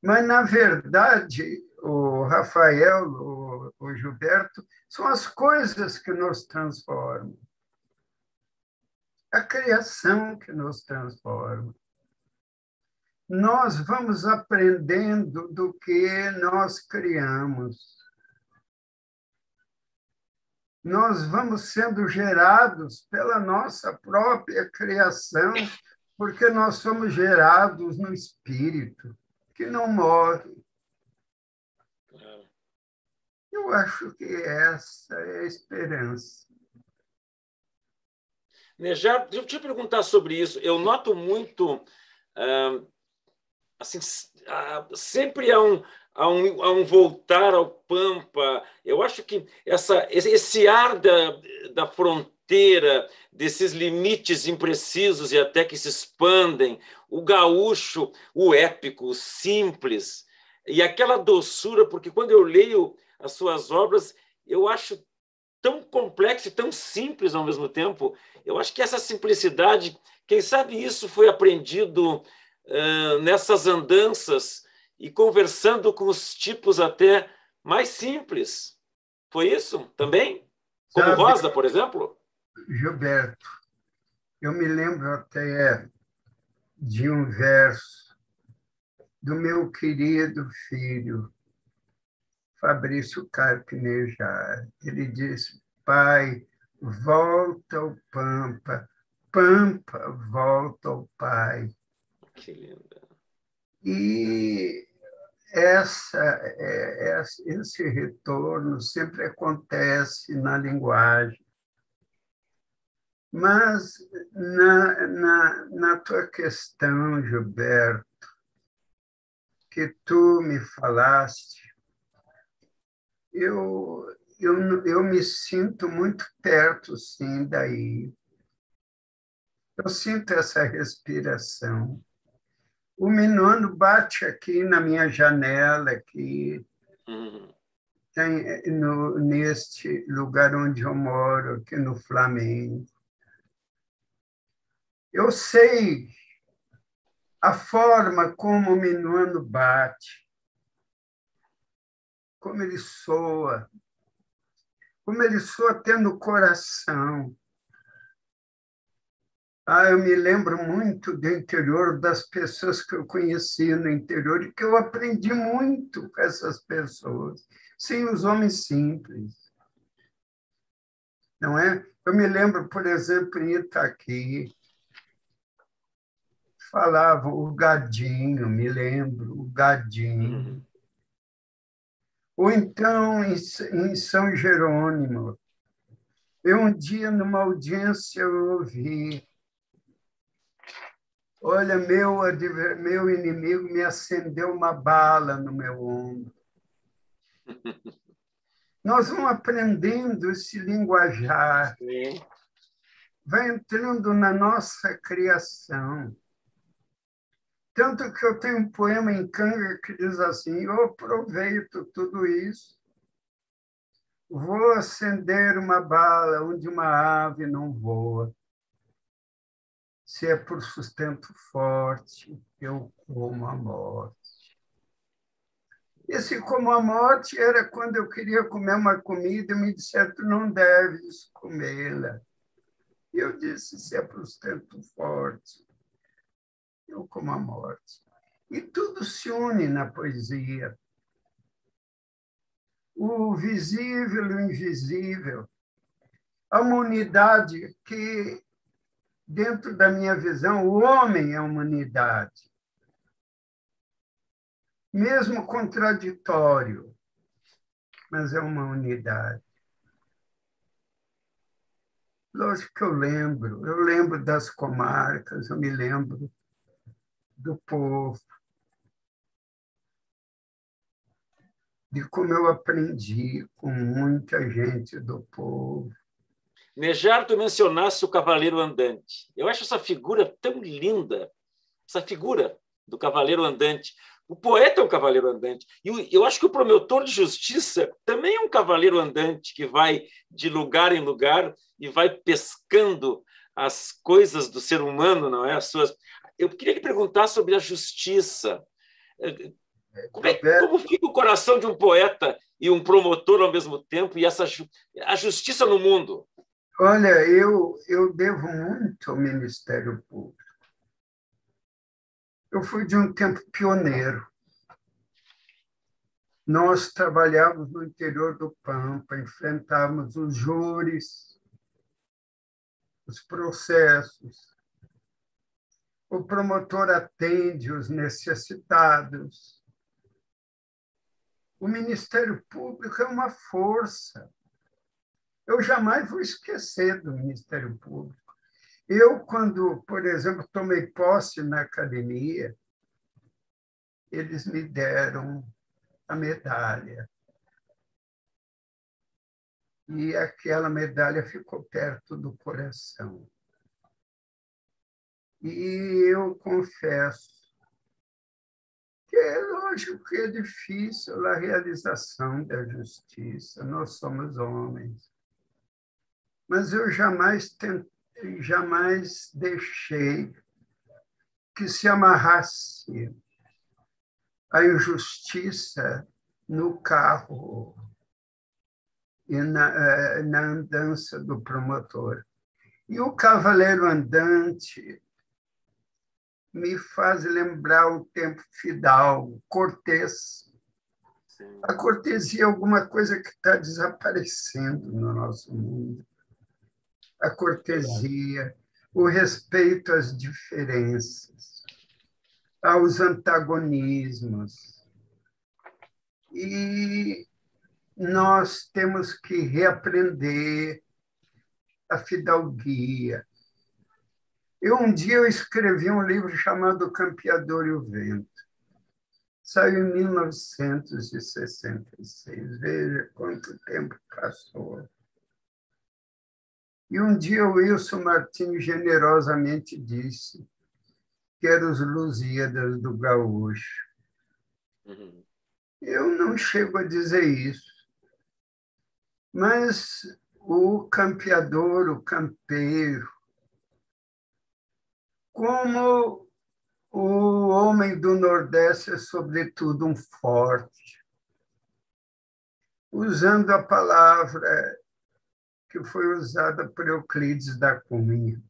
Mas, na verdade, o Rafael, o, o Gilberto, são as coisas que nos transformam a criação que nos transforma. Nós vamos aprendendo do que nós criamos. Nós vamos sendo gerados pela nossa própria criação, porque nós somos gerados no espírito, que não morre. Eu acho que essa é a esperança. Nejar, deixa eu te perguntar sobre isso. Eu noto muito, ah, assim, ah, sempre há um, há um, há um voltar ao Pampa. Eu acho que essa, esse ar da, da fronteira, desses limites imprecisos e até que se expandem, o gaúcho, o épico, o simples, e aquela doçura, porque quando eu leio as suas obras, eu acho tão complexo e tão simples ao mesmo tempo. Eu acho que essa simplicidade, quem sabe isso foi aprendido uh, nessas andanças e conversando com os tipos até mais simples. Foi isso também? Como sabe, Rosa, por exemplo? Gilberto, eu me lembro até de um verso do meu querido filho, Fabrício Carpinejar. Ele disse: Pai, volta ao Pampa, Pampa, volta ao Pai. Que linda. E essa, é, esse retorno sempre acontece na linguagem. Mas na, na, na tua questão, Gilberto, que tu me falaste, eu, eu, eu me sinto muito perto, sim, daí. Eu sinto essa respiração. O minuano bate aqui na minha janela, aqui, uhum. tem, no, neste lugar onde eu moro, aqui no Flamengo. Eu sei a forma como o minuano bate, como ele soa, como ele soa tendo coração. Ah, eu me lembro muito do interior, das pessoas que eu conheci no interior e que eu aprendi muito com essas pessoas, sem os homens simples. Não é? Eu me lembro, por exemplo, em Itaqui, falavam o gadinho, me lembro, o gadinho. Uhum. Ou então, em São Jerônimo, eu um dia, numa audiência, eu ouvi Olha, meu, meu inimigo me acendeu uma bala no meu ombro. Nós vamos aprendendo esse linguajar. Sim. Vai entrando na nossa criação. Tanto que eu tenho um poema em canga que diz assim: Eu aproveito tudo isso, vou acender uma bala onde uma ave não voa. Se é por sustento forte, eu como a morte. Esse como a morte era quando eu queria comer uma comida e me disseram: Tu não deves comê-la. E eu disse: Se é por sustento forte, eu como a morte. E tudo se une na poesia. O visível e o invisível. Há uma unidade que, dentro da minha visão, o homem é uma unidade. Mesmo contraditório, mas é uma unidade. Lógico que eu lembro, eu lembro das comarcas, eu me lembro do povo, de como eu aprendi com muita gente do povo. Nejar, tu mencionaste o cavaleiro andante. Eu acho essa figura tão linda, essa figura do cavaleiro andante. O poeta é um cavaleiro andante. E eu acho que o promotor de justiça também é um cavaleiro andante que vai de lugar em lugar e vai pescando as coisas do ser humano, não é? As suas, eu queria lhe perguntar sobre a justiça. Como, é, como, fica o coração de um poeta e um promotor ao mesmo tempo e essa a justiça no mundo? Olha, eu eu devo muito ao Ministério Público. Eu fui de um tempo pioneiro. Nós trabalhávamos no interior do Pampa, enfrentávamos os júris, os processos, o promotor atende os necessitados. O Ministério Público é uma força. Eu jamais vou esquecer do Ministério Público. Eu, quando, por exemplo, tomei posse na academia, eles me deram a medalha. E aquela medalha ficou perto do coração. E eu confesso que é lógico que é difícil a realização da justiça, nós somos homens. Mas eu jamais tentei jamais deixei que se amarrasse a injustiça no carro e na, eh, na andança do promotor. E o cavaleiro andante me faz lembrar o tempo fidalgo, cortês. A cortesia é alguma coisa que está desaparecendo no nosso mundo a cortesia, o respeito às diferenças, aos antagonismos. E nós temos que reaprender a fidalguia. Eu um dia eu escrevi um livro chamado O Campeador e o Vento. Saiu em 1966. Veja quanto tempo passou. E um dia o Wilson Martins generosamente disse que eram os Lusíadas do Gaúcho. Uhum. Eu não chego a dizer isso, mas o campeador, o campeiro, como o homem do Nordeste é, sobretudo, um forte, usando a palavra que foi usada por Euclides da Cunha.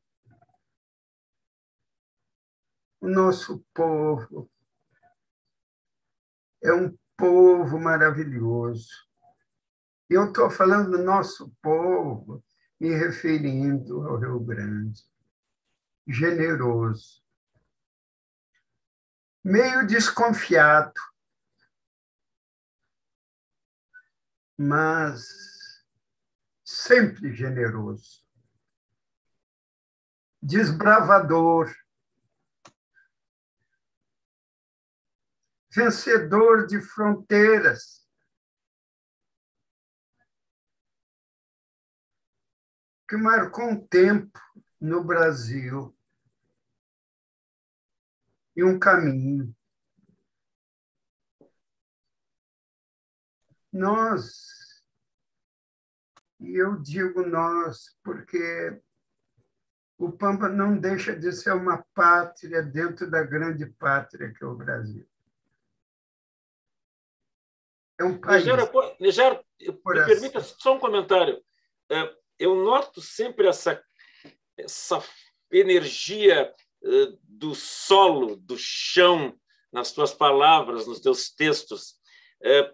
O nosso povo é um povo maravilhoso. Eu estou falando do nosso povo, me referindo ao Rio Grande. Generoso. Meio desconfiado, mas sempre generoso, desbravador, vencedor de fronteiras. Que marcou um tempo no Brasil e um caminho. Nós e eu digo nós, porque o Pampa não deixa de ser uma pátria dentro da grande pátria que é o Brasil. É um país. Nigério, me permita só um comentário. É, eu noto sempre essa, essa energia é, do solo, do chão, nas tuas palavras, nos teus textos. É,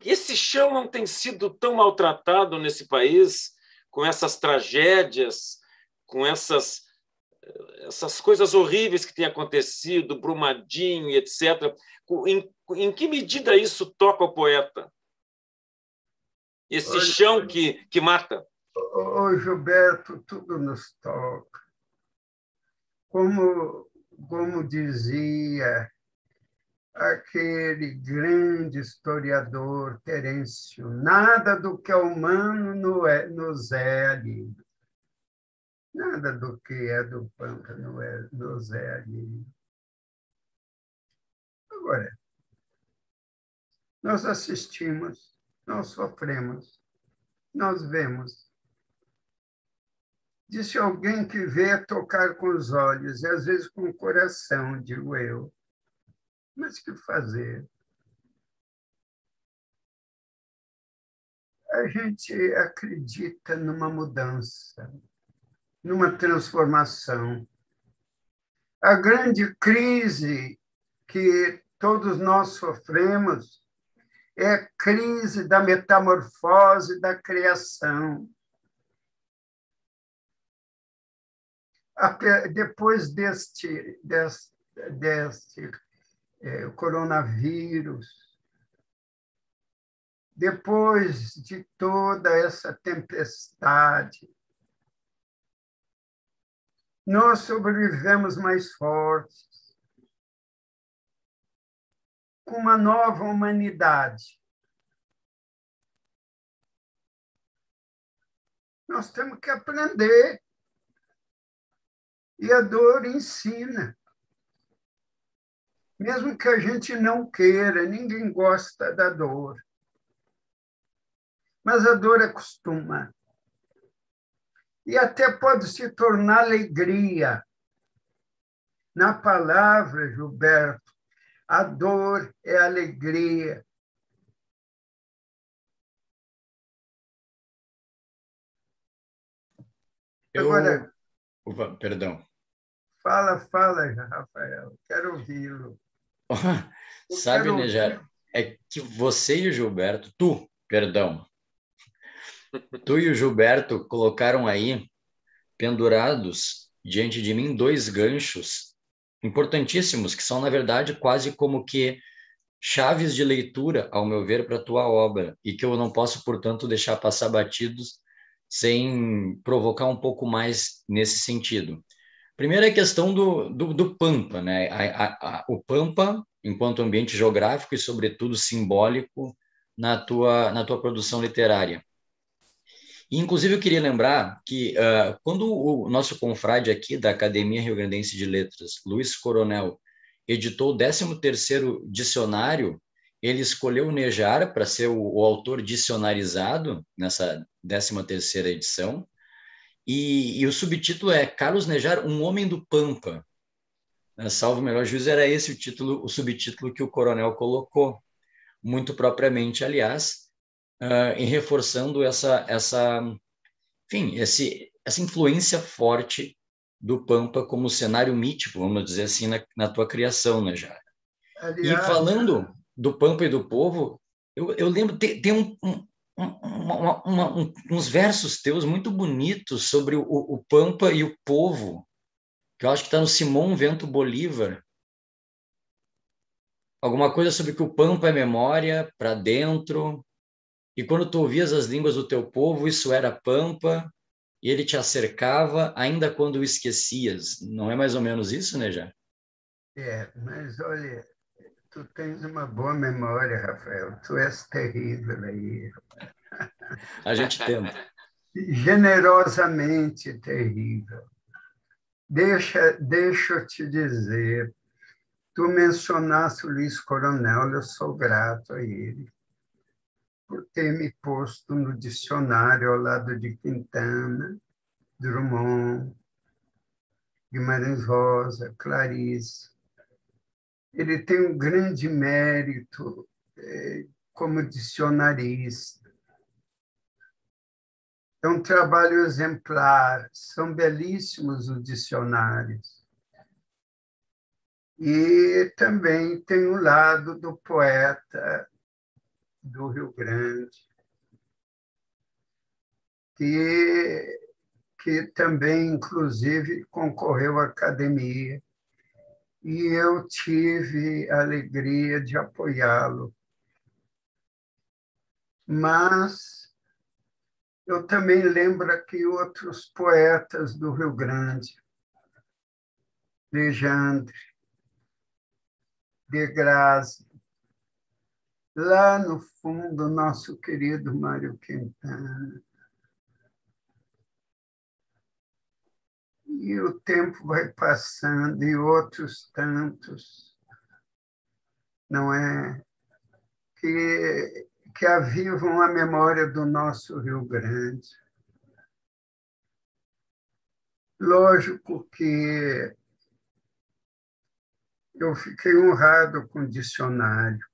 esse chão não tem sido tão maltratado nesse país, com essas tragédias, com essas, essas coisas horríveis que têm acontecido, Brumadinho e etc. Em, em que medida isso toca o poeta? Esse Olha, chão que, que mata? Ô, Gilberto, tudo nos toca. Como, como dizia aquele grande historiador Terêncio, nada do que é humano é, nos é alheio. Nada do que é do Pampa é, nos é alheio. Agora, nós assistimos, nós sofremos, nós vemos. Disse alguém que vê tocar com os olhos, e às vezes com o coração, digo eu mas que fazer? A gente acredita numa mudança, numa transformação. A grande crise que todos nós sofremos é a crise da metamorfose da criação. Depois deste, deste, deste é, o coronavírus, depois de toda essa tempestade, nós sobrevivemos mais fortes, com uma nova humanidade. Nós temos que aprender. E a dor ensina. Mesmo que a gente não queira, ninguém gosta da dor. Mas a dor acostuma. E até pode se tornar alegria. Na palavra, Gilberto, a dor é alegria. Eu... Agora, perdão. Fala, fala, Rafael. Quero ouvi-lo. Sabe, quero... Nejar, é que você e o Gilberto, tu, perdão, tu e o Gilberto colocaram aí, pendurados diante de mim, dois ganchos importantíssimos, que são, na verdade, quase como que chaves de leitura, ao meu ver, para a tua obra, e que eu não posso, portanto, deixar passar batidos sem provocar um pouco mais nesse sentido. Primeiro é a questão do, do, do Pampa, né? A, a, a, o Pampa, enquanto ambiente geográfico e, sobretudo, simbólico na tua, na tua produção literária. E, inclusive, eu queria lembrar que uh, quando o nosso confrade aqui da Academia Rio Grandense de Letras, Luiz Coronel, editou o 13º dicionário ele escolheu o Nejar para ser o, o, autor dicionarizado nessa 13ª edição, e, e, o subtítulo é Carlos Nejar, um homem do Pampa. Né? Salvo o melhor juízo, era esse o título, o subtítulo que o coronel colocou, muito propriamente, aliás, uh, em reforçando essa, essa, enfim, esse, essa influência forte do Pampa como cenário mítico, vamos dizer assim, na, na tua criação, Nejar. Aliás, e falando do Pampa e do Povo, eu, eu lembro, tem, tem um, um, uma, uma, um, uns versos teus muito bonitos sobre o, o, Pampa e o Povo, que eu acho que está no Simão Vento Bolívar. Alguma coisa sobre que o Pampa é memória para dentro, e quando tu ouvias as línguas do teu povo, isso era Pampa, e ele te acercava ainda quando o esquecias. Não é mais ou menos isso, né, já? É, mas olha, Tu tens uma boa memória, Rafael. Tu és terrível aí. A gente tenta. Generosamente terrível. Deixa, deixa eu te dizer. Tu mencionaste o Luiz Coronel, eu sou grato a ele por ter me posto no dicionário ao lado de Quintana, Drummond, Guimarães Rosa, Clarice, ele tem um grande mérito é, como dicionarista. É um trabalho exemplar, são belíssimos os dicionários. E também tem o lado do poeta do Rio Grande, que, que também, inclusive, concorreu à academia e eu tive a alegria de apoiá-lo. Mas eu também lembro aqui outros poetas do Rio Grande, Alexandre, de Graça, lá no fundo, nosso querido Mário Quintana. E o tempo vai passando e outros tantos, não é? Que, que avivam a memória do nosso Rio Grande. Lógico que eu fiquei honrado com o dicionário.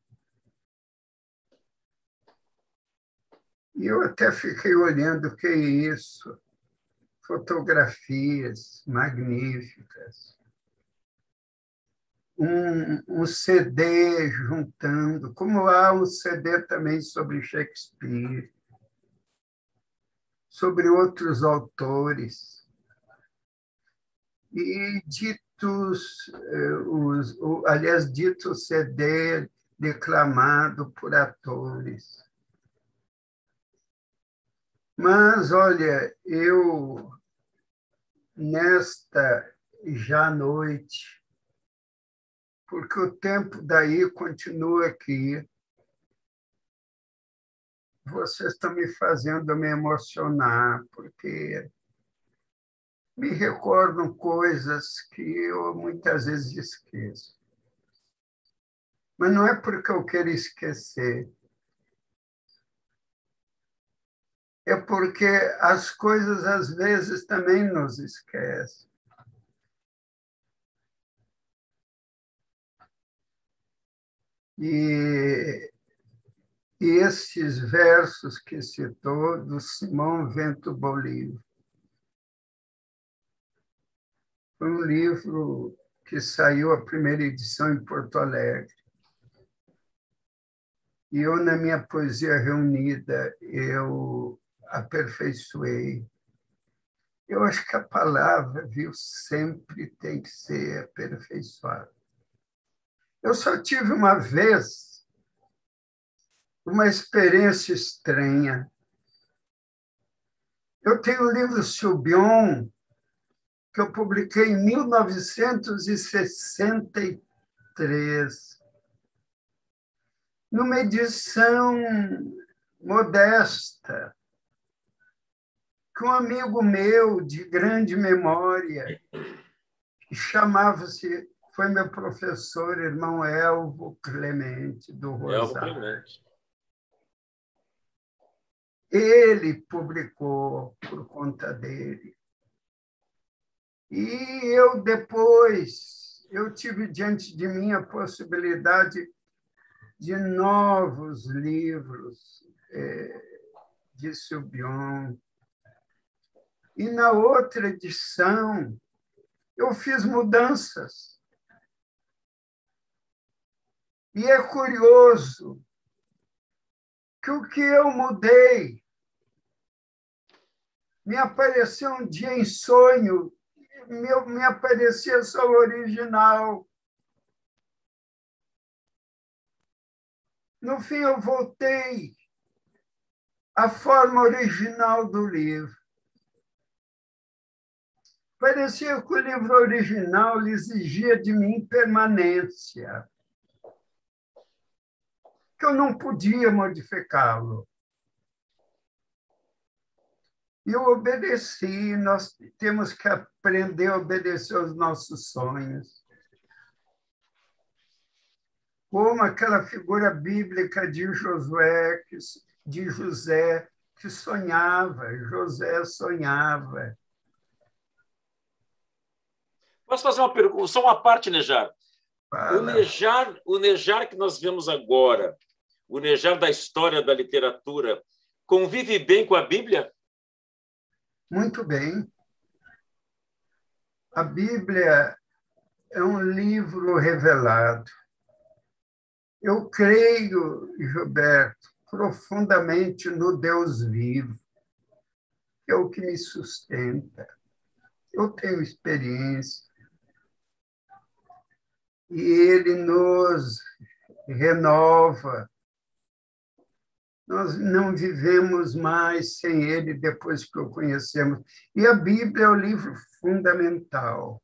E eu até fiquei olhando o que é isso fotografias magníficas, um, um CD juntando, como há um CD também sobre Shakespeare, sobre outros autores. E ditos, eh, os, aliás, dito CD declamado por atores. Mas, olha, eu nesta já noite, porque o tempo daí continua aqui. Vocês estão me fazendo me emocionar, porque me recordam coisas que eu muitas vezes esqueço. Mas não é porque eu quero esquecer, é porque as coisas às vezes também nos esquecem. E, e versos que citou do Simão Vento Bolívar. Foi um livro que saiu a primeira edição em Porto Alegre. E eu, na minha poesia reunida, eu aperfeiçoei. Eu acho que a palavra, viu, sempre tem que ser aperfeiçoada. Eu só tive uma vez uma experiência estranha. Eu tenho o livro Subion, que eu publiquei em 1963, numa edição modesta, que um amigo meu de grande memória, chamava-se, foi meu professor, irmão Elvo Clemente, do Rosário. Elvo Clemente. Ele publicou por conta dele. E eu depois, eu tive diante de mim a possibilidade de novos livros é, de Subion, e na outra edição, eu fiz mudanças. E é curioso que o que eu mudei me apareceu um dia em sonho, me, me aparecia só o original. No fim, eu voltei à forma original do livro. Parecia que o livro original exigia de mim permanência, que eu não podia modificá-lo. E eu obedeci, nós temos que aprender a obedecer aos nossos sonhos. Como aquela figura bíblica de Josué, de José, que sonhava, José sonhava. Posso fazer uma pergunta? Só uma parte, Nejar. O Nejar, o Nejar que nós vemos agora, o Nejar da história da literatura, convive bem com a Bíblia? Muito bem. A Bíblia é um livro revelado. Eu creio, Gilberto, profundamente no Deus vivo, que é o que me sustenta. Eu tenho experiência, e ele nos renova. Nós não vivemos mais sem ele depois que o conhecemos. E a Bíblia é o livro fundamental.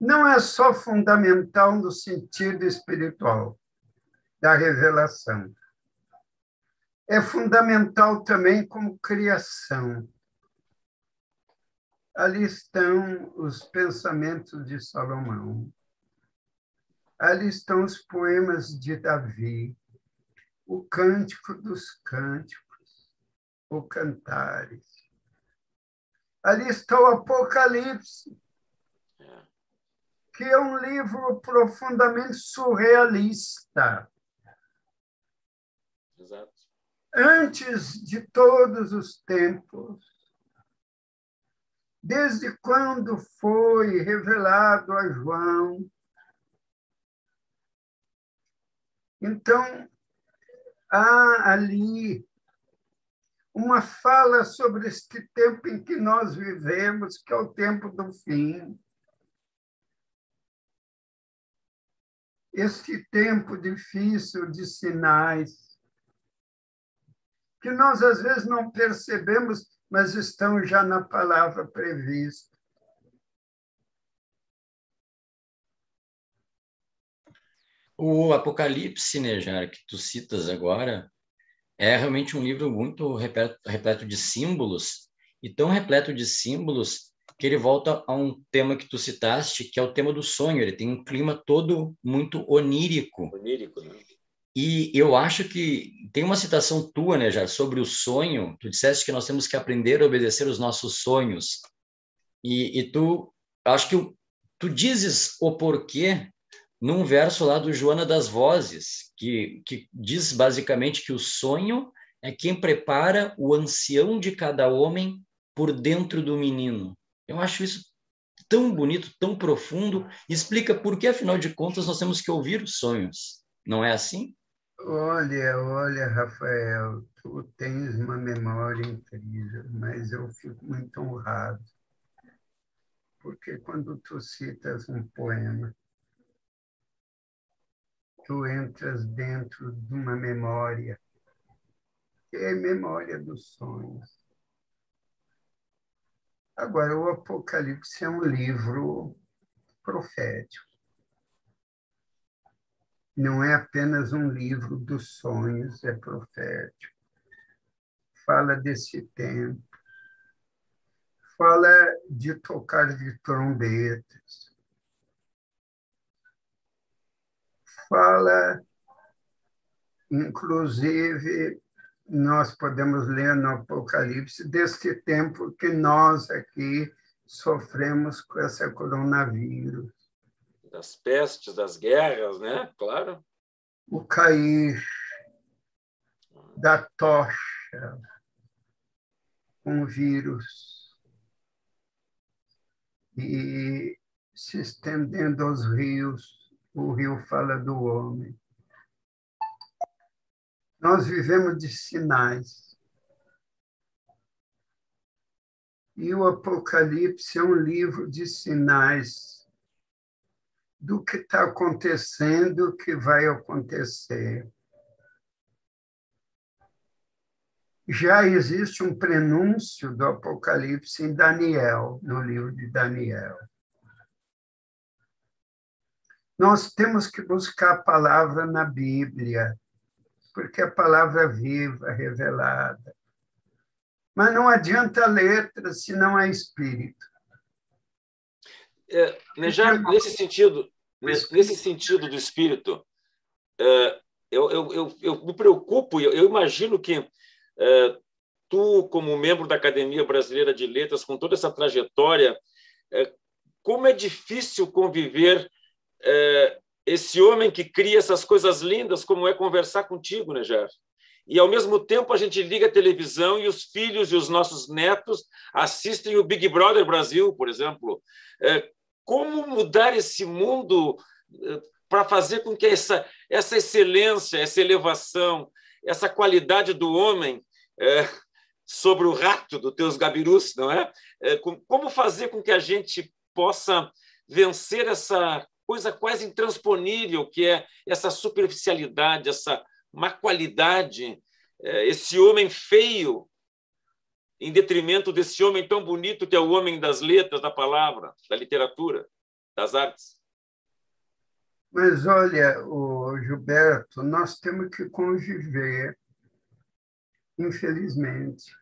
Não é só fundamental no sentido espiritual da revelação. É fundamental também como criação. Ali estão os pensamentos de Salomão. Ali estão os poemas de Davi, o Cântico dos Cânticos, o Cantares. Ali está o Apocalipse, que é um livro profundamente surrealista. Exato. Antes de todos os tempos, desde quando foi revelado a João Então, há ali uma fala sobre este tempo em que nós vivemos, que é o tempo do fim. Este tempo difícil de sinais, que nós às vezes não percebemos, mas estão já na palavra prevista. O Apocalipse, né, já que tu citas agora, é realmente um livro muito repleto, de símbolos, e tão repleto de símbolos que ele volta a um tema que tu citaste, que é o tema do sonho. Ele tem um clima todo muito onírico. Onírico, né? E eu acho que tem uma citação tua, né, já sobre o sonho. Tu disseste que nós temos que aprender a obedecer os nossos sonhos. E, e tu, acho que tu dizes o porquê num verso lá do Joana das Vozes, que, que diz basicamente que o sonho é quem prepara o ancião de cada homem por dentro do menino. Eu acho isso tão bonito, tão profundo, explica por que, afinal de contas, nós temos que ouvir os sonhos. Não é assim? Olha, olha, Rafael, tu tens uma memória incrível, mas eu fico muito honrado. Porque quando tu citas um poema, tu entras dentro de uma memória, que é a memória dos sonhos. Agora, o Apocalipse é um livro profético. Não é apenas um livro dos sonhos, é profético. Fala desse tempo. Fala de tocar de trombetas. Fala, inclusive, nós podemos ler no Apocalipse deste tempo que nós aqui sofremos com esse coronavírus. Das pestes, das guerras, né? Claro. O cair da tocha com o vírus e se estendendo aos rios, o rio fala do homem nós vivemos de sinais. E o Apocalipse é um livro de sinais do que está acontecendo, o que vai acontecer. Já existe um prenúncio do Apocalipse em Daniel, no livro de Daniel. Nós temos que buscar a palavra na Bíblia porque a palavra viva, revelada. Mas não adianta letra se não há espírito. É, já nesse sentido, nesse sentido do espírito, é, eu, eu, eu, eu, me preocupo, eu, eu imagino que é, tu, como membro da Academia Brasileira de Letras, com toda essa trajetória, é, como é difícil conviver é, esse homem que cria essas coisas lindas, como é conversar contigo, né, Jeff? E, ao mesmo tempo, a gente liga a televisão e os filhos e os nossos netos assistem o Big Brother Brasil, por exemplo. É, como mudar esse mundo é, para fazer com que essa, essa excelência, essa elevação, essa qualidade do homem é, sobre o rato dos teus gabirus, não é? é? Como fazer com que a gente possa vencer essa coisa quase intransponível que é essa superficialidade, essa má qualidade, é, esse homem feio, em detrimento desse homem tão bonito que é o homem das letras, da palavra, da literatura, das artes. Mas olha, o Gilberto, nós temos que conviver, infelizmente.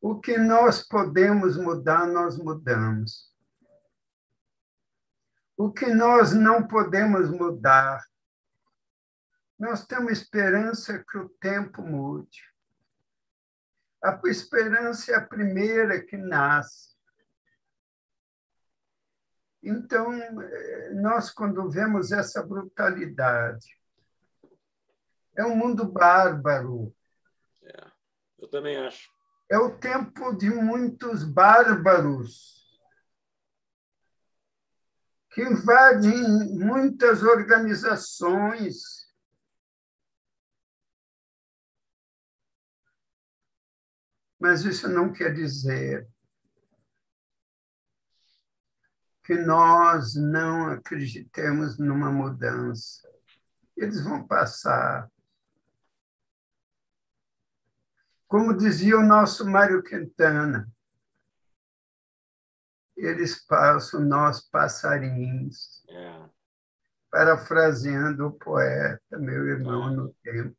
O que nós podemos mudar, nós mudamos. O que nós não podemos mudar, nós temos esperança que o tempo mude. A esperança é a primeira que nasce. Então, nós, quando vemos essa brutalidade, é um mundo bárbaro. É, eu também acho. É o tempo de muitos bárbaros que invadem muitas organizações. Mas isso não quer dizer que nós não acreditemos numa mudança. Eles vão passar. Como dizia o nosso Mário Quintana, eles passam, nós passarinhos. É. parafraseando o poeta, meu irmão no tempo.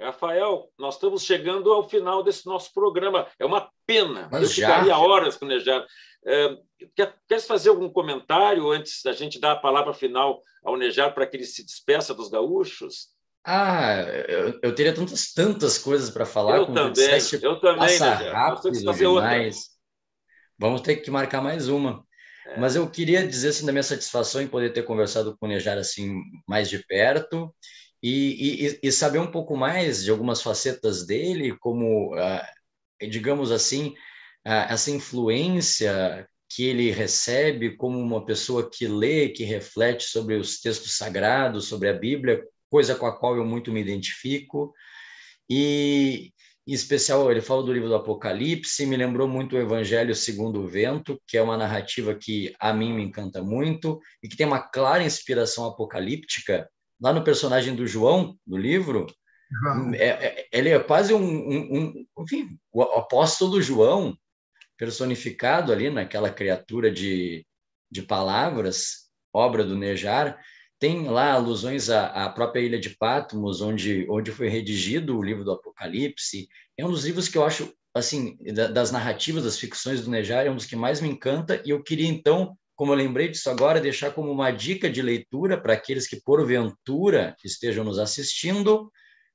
Rafael, nós estamos chegando ao final desse nosso programa. É uma pena. Mas Eu já? ficaria horas com o Nejar. É, quer, queres fazer algum comentário antes da gente dar a palavra final ao Nejar para que ele se despeça dos gaúchos? Ah, eu, eu teria tantas, tantas coisas para falar. eu também, disseste, eu também, Nejar. Rápido que fazer outra. Vamos ter que marcar mais uma. É. Mas eu queria dizer assim, da minha satisfação em poder ter conversado com o Nejar assim mais de perto e, e, e saber um pouco mais de algumas facetas dele, como, ah, digamos assim, ah, essa influência que ele recebe como uma pessoa que lê, que reflete sobre os textos sagrados, sobre a Bíblia, coisa com a qual eu muito me identifico. E, em especial, ele fala do livro do Apocalipse, me lembrou muito o Evangelho segundo o Vento, que é uma narrativa que a mim me encanta muito e que tem uma clara inspiração apocalíptica. Lá no personagem do João, do livro, é, é- ele é quase um, um- um- enfim, o apóstolo João personificado ali naquela criatura de, de palavras, obra do Nejar. Tem lá alusões à, à própria ilha de Patmos, onde, onde foi redigido o livro do Apocalipse. É um dos livros que eu acho, assim, da- das narrativas, das ficções do Nejar, é um dos que mais me encanta. E eu queria, então, como eu lembrei disso agora, deixar como uma dica de leitura para aqueles que, porventura, estejam nos assistindo,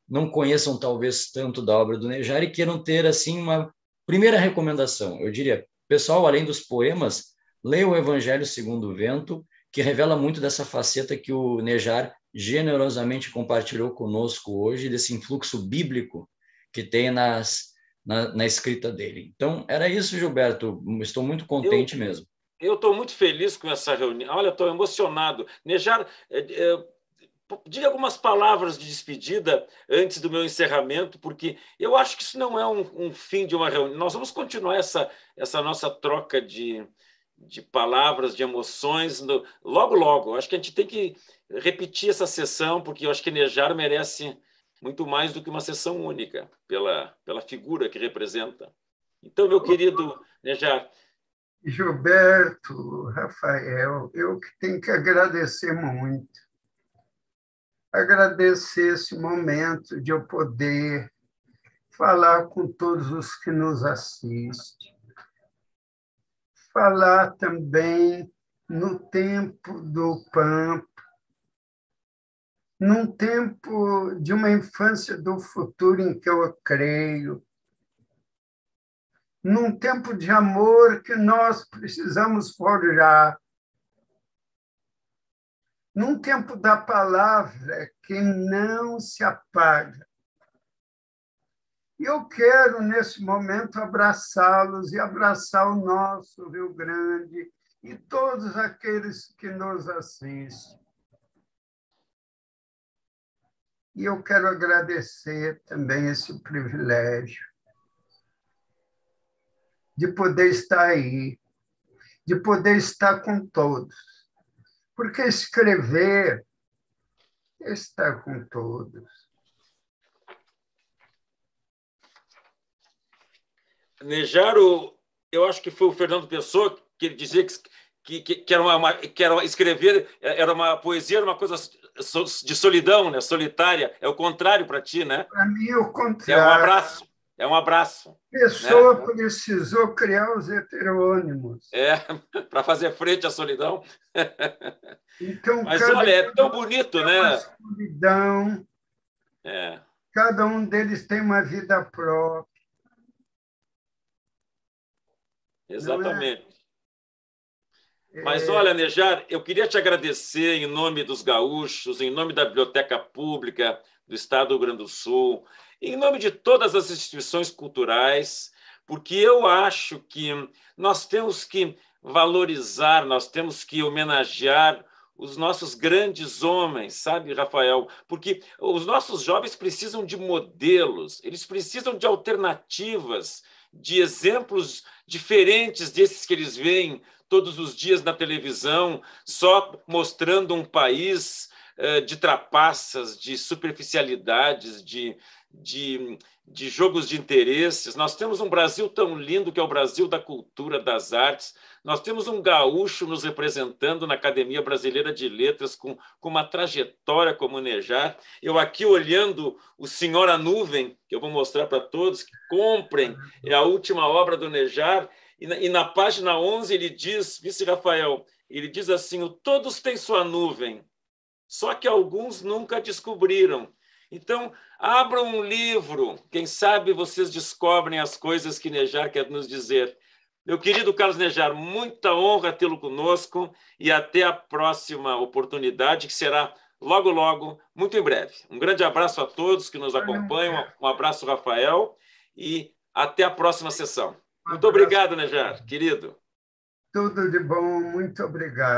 não conheçam talvez tanto da obra do Nejar e queiram ter assim uma primeira recomendação. Eu diria, pessoal, além dos poemas, leia o Evangelho segundo o Vento, que revela muito dessa faceta que o Nejar generosamente compartilhou conosco hoje, desse influxo bíblico que tem nas, na, na escrita dele. Então, era isso, Gilberto. Estou muito contente Eu- mesmo. Eu estou muito feliz com essa reunião. Olha, estou emocionado. Nejar, eh, eh, diga algumas palavras de despedida antes do meu encerramento, porque eu acho que isso não é um, um fim de uma reunião. Nós vamos continuar essa, essa nossa troca de, de palavras, de emoções, no- logo, logo. Acho que a gente tem que repetir essa sessão, porque eu acho que Nejar merece muito mais do que uma sessão única, pela, pela figura que representa. Então, meu querido Nejar, Gilberto, Rafael, eu que tenho que agradecer muito. Agradecer esse momento de eu poder falar com todos os que nos assistem. Falar também no tempo do Pampa, num tempo de uma infância do futuro em que eu creio, num tempo de amor que nós precisamos forjar, num tempo da palavra que não se apaga. Eu quero, nesse momento, abraçá-los e abraçar o nosso Rio Grande e todos aqueles que nos assistem. E eu quero agradecer também esse privilégio de poder estar aí, de poder estar com todos. Porque escrever é estar com todos. Nejaro, eu acho que foi o Fernando Pessoa que ele dizia que, que, que, era uma, que era escrever era uma poesia, era uma coisa de solidão, né? solitária. É o contrário para ti, né? Para mim, é o contrário. É um abraço. É um abraço. Pessoa né? precisou criar os heterônimos. É, para fazer frente à solidão. Então, Mas olha, é tão bonito, né? Solidão. É. Cada um deles tem uma vida própria. Exatamente. É? Mas olha, Nejar, eu queria te agradecer em nome dos gaúchos, em nome da Biblioteca Pública do Estado do Rio Grande do Sul, em nome de todas as instituições culturais, porque eu acho que nós temos que valorizar, nós temos que homenagear os nossos grandes homens, sabe, Rafael? Porque os nossos jovens precisam de modelos, eles precisam de alternativas, de exemplos diferentes desses que eles veem todos os dias na televisão, só mostrando um país de trapaças, de superficialidades, de, de, de jogos de interesses. Nós temos um Brasil tão lindo que é o Brasil da cultura, das artes. Nós temos um gaúcho nos representando na Academia Brasileira de Letras, com, com uma trajetória como Nejar. Eu aqui olhando o Senhora Nuvem, que eu vou mostrar para todos, que comprem, é a última obra do Nejar. E na, e na página 11 ele diz, vice Rafael, ele diz assim: todos têm sua nuvem, só que alguns nunca descobriram. Então, abram um livro, quem sabe vocês descobrem as coisas que Nejar quer nos dizer. Meu querido Carlos Nejar, muita honra tê-lo conosco e até a próxima oportunidade, que será logo, logo, muito em breve. Um grande abraço a todos que nos acompanham, um abraço, Rafael, e até a próxima sessão. Muito obrigado, Nejar, querido. Tudo de bom, muito obrigado.